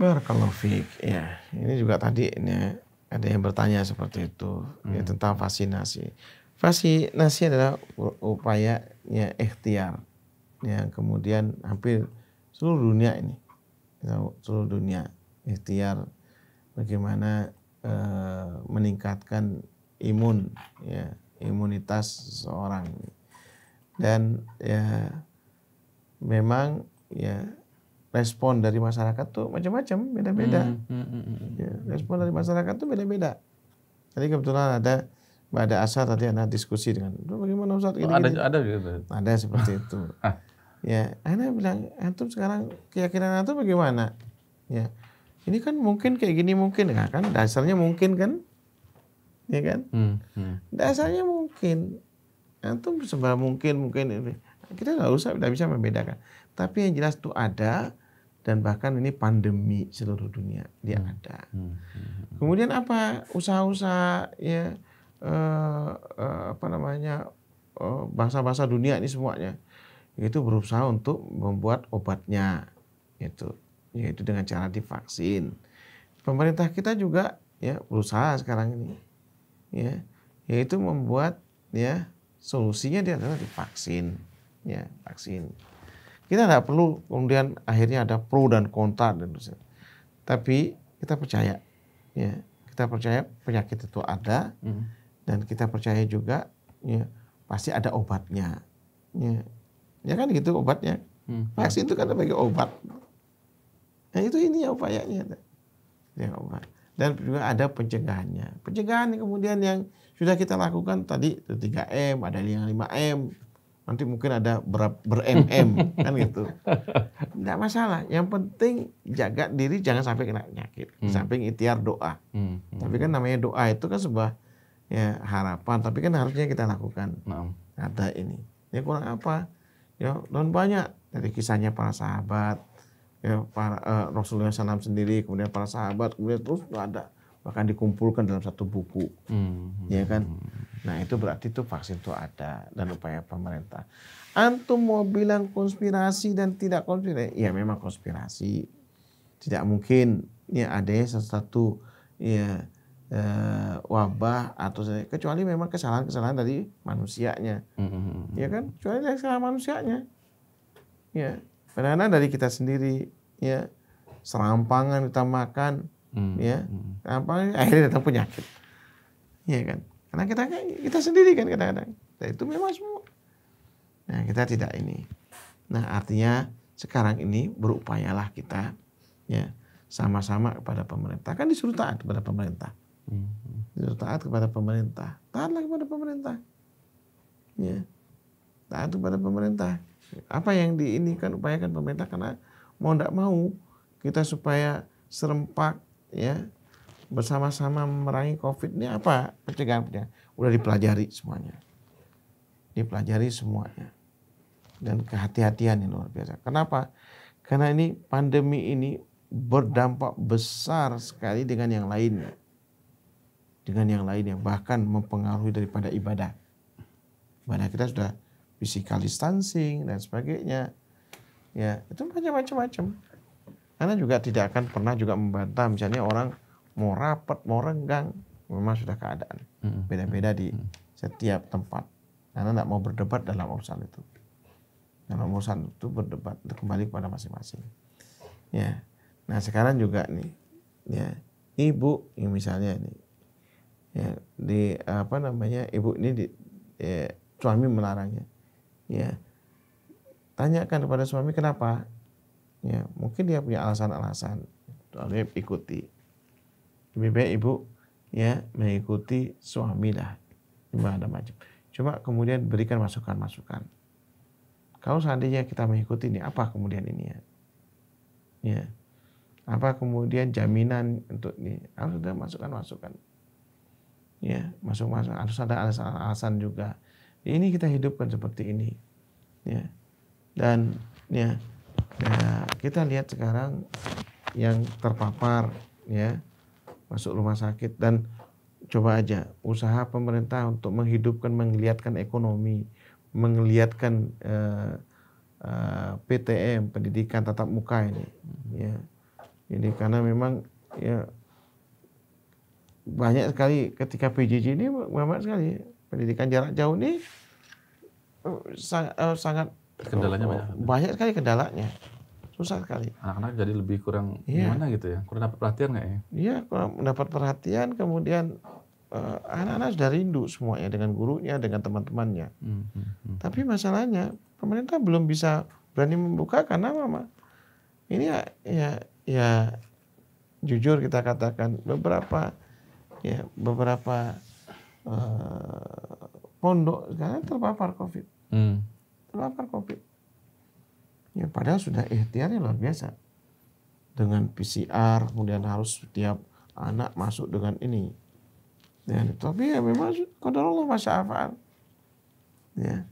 Barakallahu fiik. Ya, ini juga tadi ini ada yang bertanya seperti itu ya tentang vaksinasi. Vaksinasi adalah u- upaya ya ikhtiar. Yang kemudian hampir seluruh dunia ini. Seluruh dunia ikhtiar bagaimana eh, meningkatkan imun ya imunitas seseorang. Dan ya memang ya respon dari masyarakat tuh macam-macam beda-beda. Hmm, hmm, hmm. ya, respon dari masyarakat tuh beda-beda. Tadi kebetulan ada Mbak ada Asar tadi ada diskusi dengan "Duh, bagaimana Ustaz Oh, gini, ada gini?" ada gitu. ada seperti itu. Ah. ya Ana bilang antum sekarang keyakinan antum bagaimana? Ya ini kan mungkin kayak gini mungkin ya kan? Dasarnya mungkin kan? Ya kan? Hmm, hmm. dasarnya mungkin. Antum sebab mungkin mungkin ini. Kita nggak usah tidak bisa membedakan. Tapi yang jelas itu ada dan bahkan ini pandemi seluruh dunia dia ada. Hmm, hmm. kemudian apa? Usaha-usaha ya eh, apa namanya eh, bangsa-bangsa dunia ini semuanya itu berusaha untuk membuat obatnya itu yaitu dengan cara divaksin. Pemerintah kita juga ya berusaha sekarang ini ya. Yaitu membuat ya solusinya dia adalah divaksin ya vaksin. Kita tidak perlu kemudian akhirnya ada pro dan kontra dan sebagainya. tapi kita percaya ya. Kita percaya penyakit itu ada Hmm. Dan kita percaya juga ya pasti ada obatnya. Ya ya kan gitu obatnya? Hmm. vaksin itu kan sebagai obat. Nah itu ini ya upayanya. Ya obat. Dan juga ada pencegahannya. Pencegahan yang kemudian yang sudah kita lakukan tadi itu 3M ada yang 5M nanti mungkin ada ber, ber-MM kan gitu. Tidak masalah. Yang penting jaga diri jangan sampai kena penyakit. Hmm. samping ikhtiar doa. Hmm. hmm. tapi kan namanya doa itu kan sebuah ya harapan tapi kan harusnya kita lakukan. Nah, ada ini. Ya kurang apa? Ya dan banyak. Dari kisahnya para sahabat ya para eh, Rasulullah SAW sendiri kemudian para sahabat kemudian terus ada. Bahkan dikumpulkan dalam satu buku. Hmm. ya kan? Nah itu berarti itu vaksin itu ada dan upaya pemerintah. Antum mau bilang konspirasi dan tidak konspirasi? Ya memang konspirasi. Tidak mungkin. Ya adanya sesuatu ya eh, wabah atau kecuali memang kesalahan-kesalahan dari manusianya. Hmm, hmm, hmm. ya kan? Kecuali dari kesalahan manusianya. Ya. Kadang-kadang dari kita sendiri ya. Serampangan kita makan Hmm, ya. Serampangan akhirnya datang penyakit. Ya kan? Karena kita kita sendiri kan kadang-kadang. Nah, itu memang semua. Nah kita tidak ini. Nah artinya sekarang ini berupayalah kita ya sama-sama kepada pemerintah. Kan disuruh taat kepada pemerintah disuruh taat kepada pemerintah. Taatlah kepada pemerintah. Ya. Taat kepada pemerintah. Apa yang diinikan upayakan pemerintah karena mau tidak mau kita supaya serempak ya bersama-sama memerangi covid ini apa pencegahannya? Udah dipelajari semuanya. Dipelajari semuanya. Dan kehati-hatian yang luar biasa. Kenapa? Karena ini pandemi ini berdampak besar sekali dengan yang lainnya dengan yang lainnya bahkan mempengaruhi daripada ibadah. Ibadah kita sudah physical distancing dan sebagainya. Ya itu macam-macam. Karena juga tidak akan pernah juga membantah misalnya orang mau rapat mau renggang memang sudah keadaan. Hmm. beda-beda di setiap tempat. Karena tidak mau berdebat dalam urusan itu. Dalam urusan itu berdebat itu kembali kepada masing-masing. Ya. Nah sekarang juga nih ya. Ibu yang misalnya ini ya di apa namanya ibu ini di ya, suami melarangnya. Ya tanyakan kepada suami kenapa? Ya mungkin dia punya alasan-alasan. Soalnya ikuti. Lebih baik ibu ya mengikuti suami lah. Gimana macam. Cuma kemudian berikan masukan-masukan. Kalau seandainya kita mengikuti ini apa kemudian ini ya? Ya apa kemudian jaminan untuk ini? Harus ada masukan-masukan ya masuk-masuk harus ada alasan-alasan juga. Ini kita hidupkan seperti ini. Ya. Dan ya, ya kita lihat sekarang yang terpapar ya masuk rumah sakit. Dan coba aja usaha pemerintah untuk menghidupkan menggeliatkan ekonomi menggeliatkan eh, eh, PTM pendidikan tatap muka ini. Ya. Ini karena memang ya banyak sekali ketika PJJ ini banyak sekali pendidikan jarak jauh ini eh, sang- eh, sangat Kendalanya oh, banyak. banyak sekali kendalanya susah sekali Anak-anak jadi lebih kurang Iya. gimana gitu ya? Kurang dapat perhatian nggak ya? Iya, kurang mendapat perhatian, kemudian eh, anak-anak sudah rindu semuanya dengan gurunya, dengan teman-temannya. Hmm, hmm, hmm. Tapi masalahnya pemerintah belum bisa berani membuka karena mama ini ya ya, ya jujur kita katakan beberapa ya beberapa eh, pondok sekarang terpapar covid. Hmm. terpapar covid. Ya padahal sudah ikhtiarnya luar biasa. Dengan PCR kemudian harus setiap anak masuk dengan ini. Dan tapi ya memang qadarullah masya Allah ya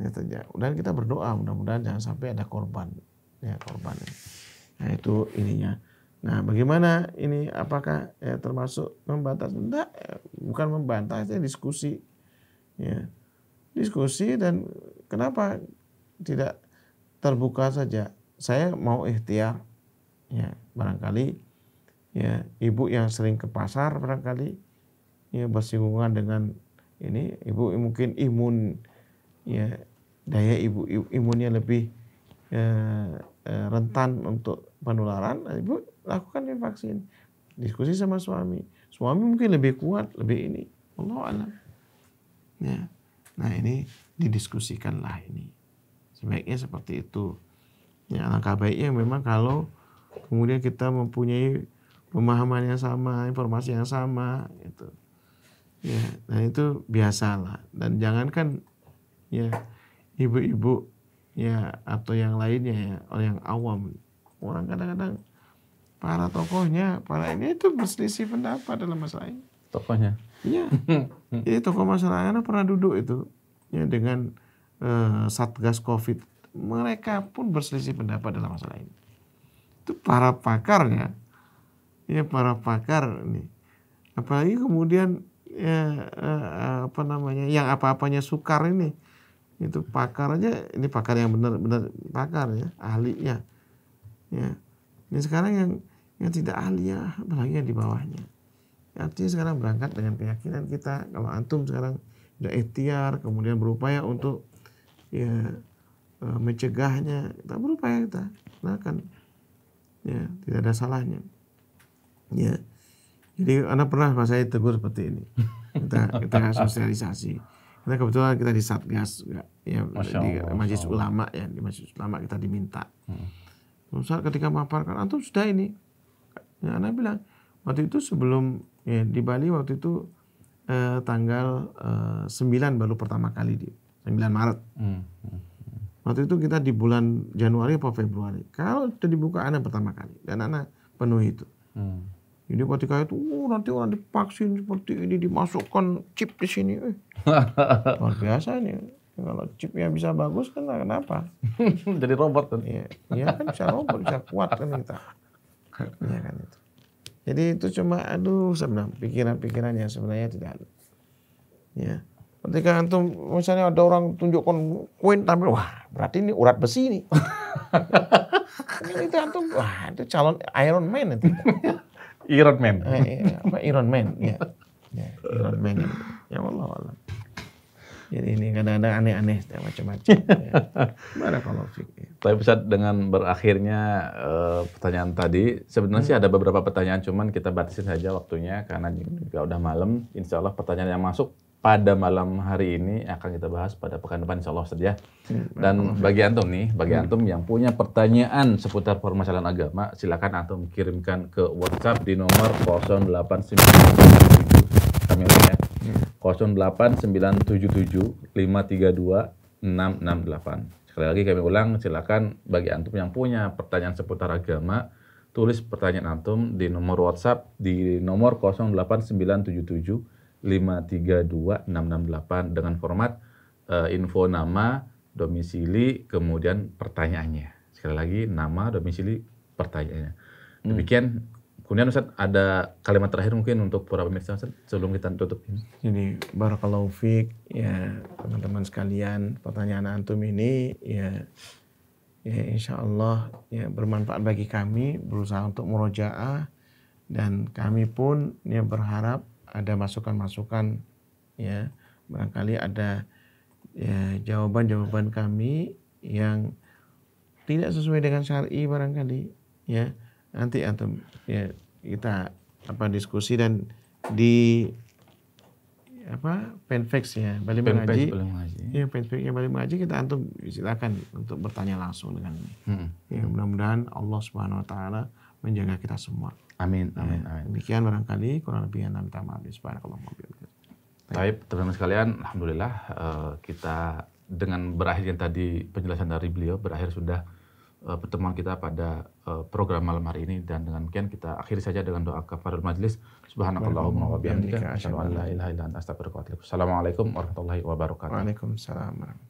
ya dan kita berdoa mudah-mudahan jangan sampai ada korban. Ya korban. Nah itu ininya nah bagaimana ini? Apakah ya, termasuk membatasi enggak ya, bukan membantah saya diskusi ya. Diskusi dan kenapa tidak terbuka saja? Saya mau ikhtiar ya barangkali ya ibu yang sering ke pasar barangkali ya bersinggungan dengan ini ibu mungkin imun ya daya ibu imunnya lebih eh, eh, rentan untuk penularan ibu lakukan vaksin. Diskusi sama suami. Suami mungkin lebih kuat lebih ini. Allah alam. Ya. Nah ini didiskusikanlah ini. Sebaiknya seperti itu. Ya langkah baiknya memang kalau kemudian kita mempunyai pemahaman yang sama informasi yang sama gitu. Ya nah itu biasalah. Dan jangankan ya ibu-ibu ya atau yang lainnya ya orang yang awam. Orang kadang-kadang para tokohnya para ini itu berselisih pendapat dalam masalah ini. Tokohnya. Iya. Jadi tokoh masyarakat pernah duduk itu ya dengan eh, satgas covid. Mereka pun berselisih pendapat dalam masalah ini. Itu para pakarnya. Ya para pakar ini. Apalagi kemudian ya eh, apa namanya yang apa-apanya sukar ini. Itu pakar aja ini pakar yang benar-benar pakar ya ahlinya. Ya. Ini sekarang yang yang tidak ahli ya apalagi yang di bawahnya. Artinya sekarang berangkat dengan keyakinan kita kalau antum sekarang sudah ikhtiar kemudian berupaya untuk ya eh, mencegahnya kita berupaya kita lakukan ya tidak ada salahnya. Ya jadi anak pernah mas saya tegur seperti ini. Kita kita sosialisasi. Kita kebetulan kita di satgas ya Masya di majelis ulama ya di majelis ulama kita diminta. Hmm. Ketika memaparkan antum sudah ini ya anak bilang waktu itu sebelum ya, di Bali waktu itu eh, tanggal eh, 9 baru pertama kali di 9 Maret Hmm. hmm. Waktu itu kita di bulan Januari atau Februari. Kalau sudah dibuka anak pertama kali dan anak penuh itu. Hmm. Jadi ketika itu oh, nanti orang divaksin seperti ini dimasukkan chip di sini. Eh, luar biasa nih. Kalau chipnya bisa bagus kan kenapa? Jadi robot kan. Iya, iya kan bisa robot bisa kuat kan kita. Iya kan itu. Jadi itu cuma aduh sebenarnya pikiran-pikiran yang sebenarnya tidak ada. Ya. Ketika antum misalnya ada orang tunjukkan koin tampil wah berarti ini urat besi nih. Ini itu antum wah itu calon Iron Man itu. Iron Man. Eh, apa Iron Man ya. ya Iron Man. Ya Allah Allah. Jadi ini kadang-kadang aneh-aneh macam-macam. Ya. Fiik. ya. Tapi Ustaz dengan berakhirnya eh, pertanyaan tadi, sebenarnya sih ada beberapa pertanyaan, cuman kita batasin saja waktunya karena juga udah malam. Insya Allah pertanyaan yang masuk pada malam hari ini akan kita bahas pada pekan depan Insya Allah Ustaz ya. Dan bagi antum nih, bagi antum yang punya pertanyaan seputar permasalahan agama, silakan antum kirimkan ke WhatsApp di nomor 0897 kami ya. 08977 532 668. Sekali lagi kami ulang, silakan bagi antum yang punya pertanyaan seputar agama, tulis pertanyaan antum di nomor WhatsApp di nomor 08977 532 668 dengan format eh, info nama, domisili, kemudian pertanyaannya. Sekali lagi nama, domisili, pertanyaannya. Demikian. Kemudian Ustaz ada kalimat terakhir mungkin untuk para pemirsa Ustaz sebelum kita tutup ini. Jadi barakallahu fiik ya teman-teman sekalian pertanyaan antum ini ya ya insya Allah ya bermanfaat bagi kami berusaha untuk murojaah dan kami pun ya berharap ada masukan-masukan ya barangkali ada ya jawaban-jawaban kami yang tidak sesuai dengan syar'i barangkali ya nanti antum ya kita apa diskusi dan di apa fanpage ya Bali Mengaji. Ya fanpage ya Bali Mengaji kita antum silakan untuk bertanya langsung dengan ini. Hmm. Ya mudah-mudahan Allah Subhanahu Wa Taala menjaga kita semua. Amin, amin, amin. Demikian barangkali kurang lebih yang minta maaf. Subhanallah. Baik, teman-teman sekalian, alhamdulillah eh, kita dengan berakhirnya tadi penjelasan dari beliau berakhir sudah eh, pertemuan kita pada program malam hari ini dan dengan demikian kita akhiri saja dengan doa kafarul majlis. Subhanakallahumma wa bihamdika asyhadu an la ilaha illa anta astaghfiruka wa atubu ilaik. Assalamualaikum warahmatullahi wabarakatuh. Waalaikumsalam. warahmatullahi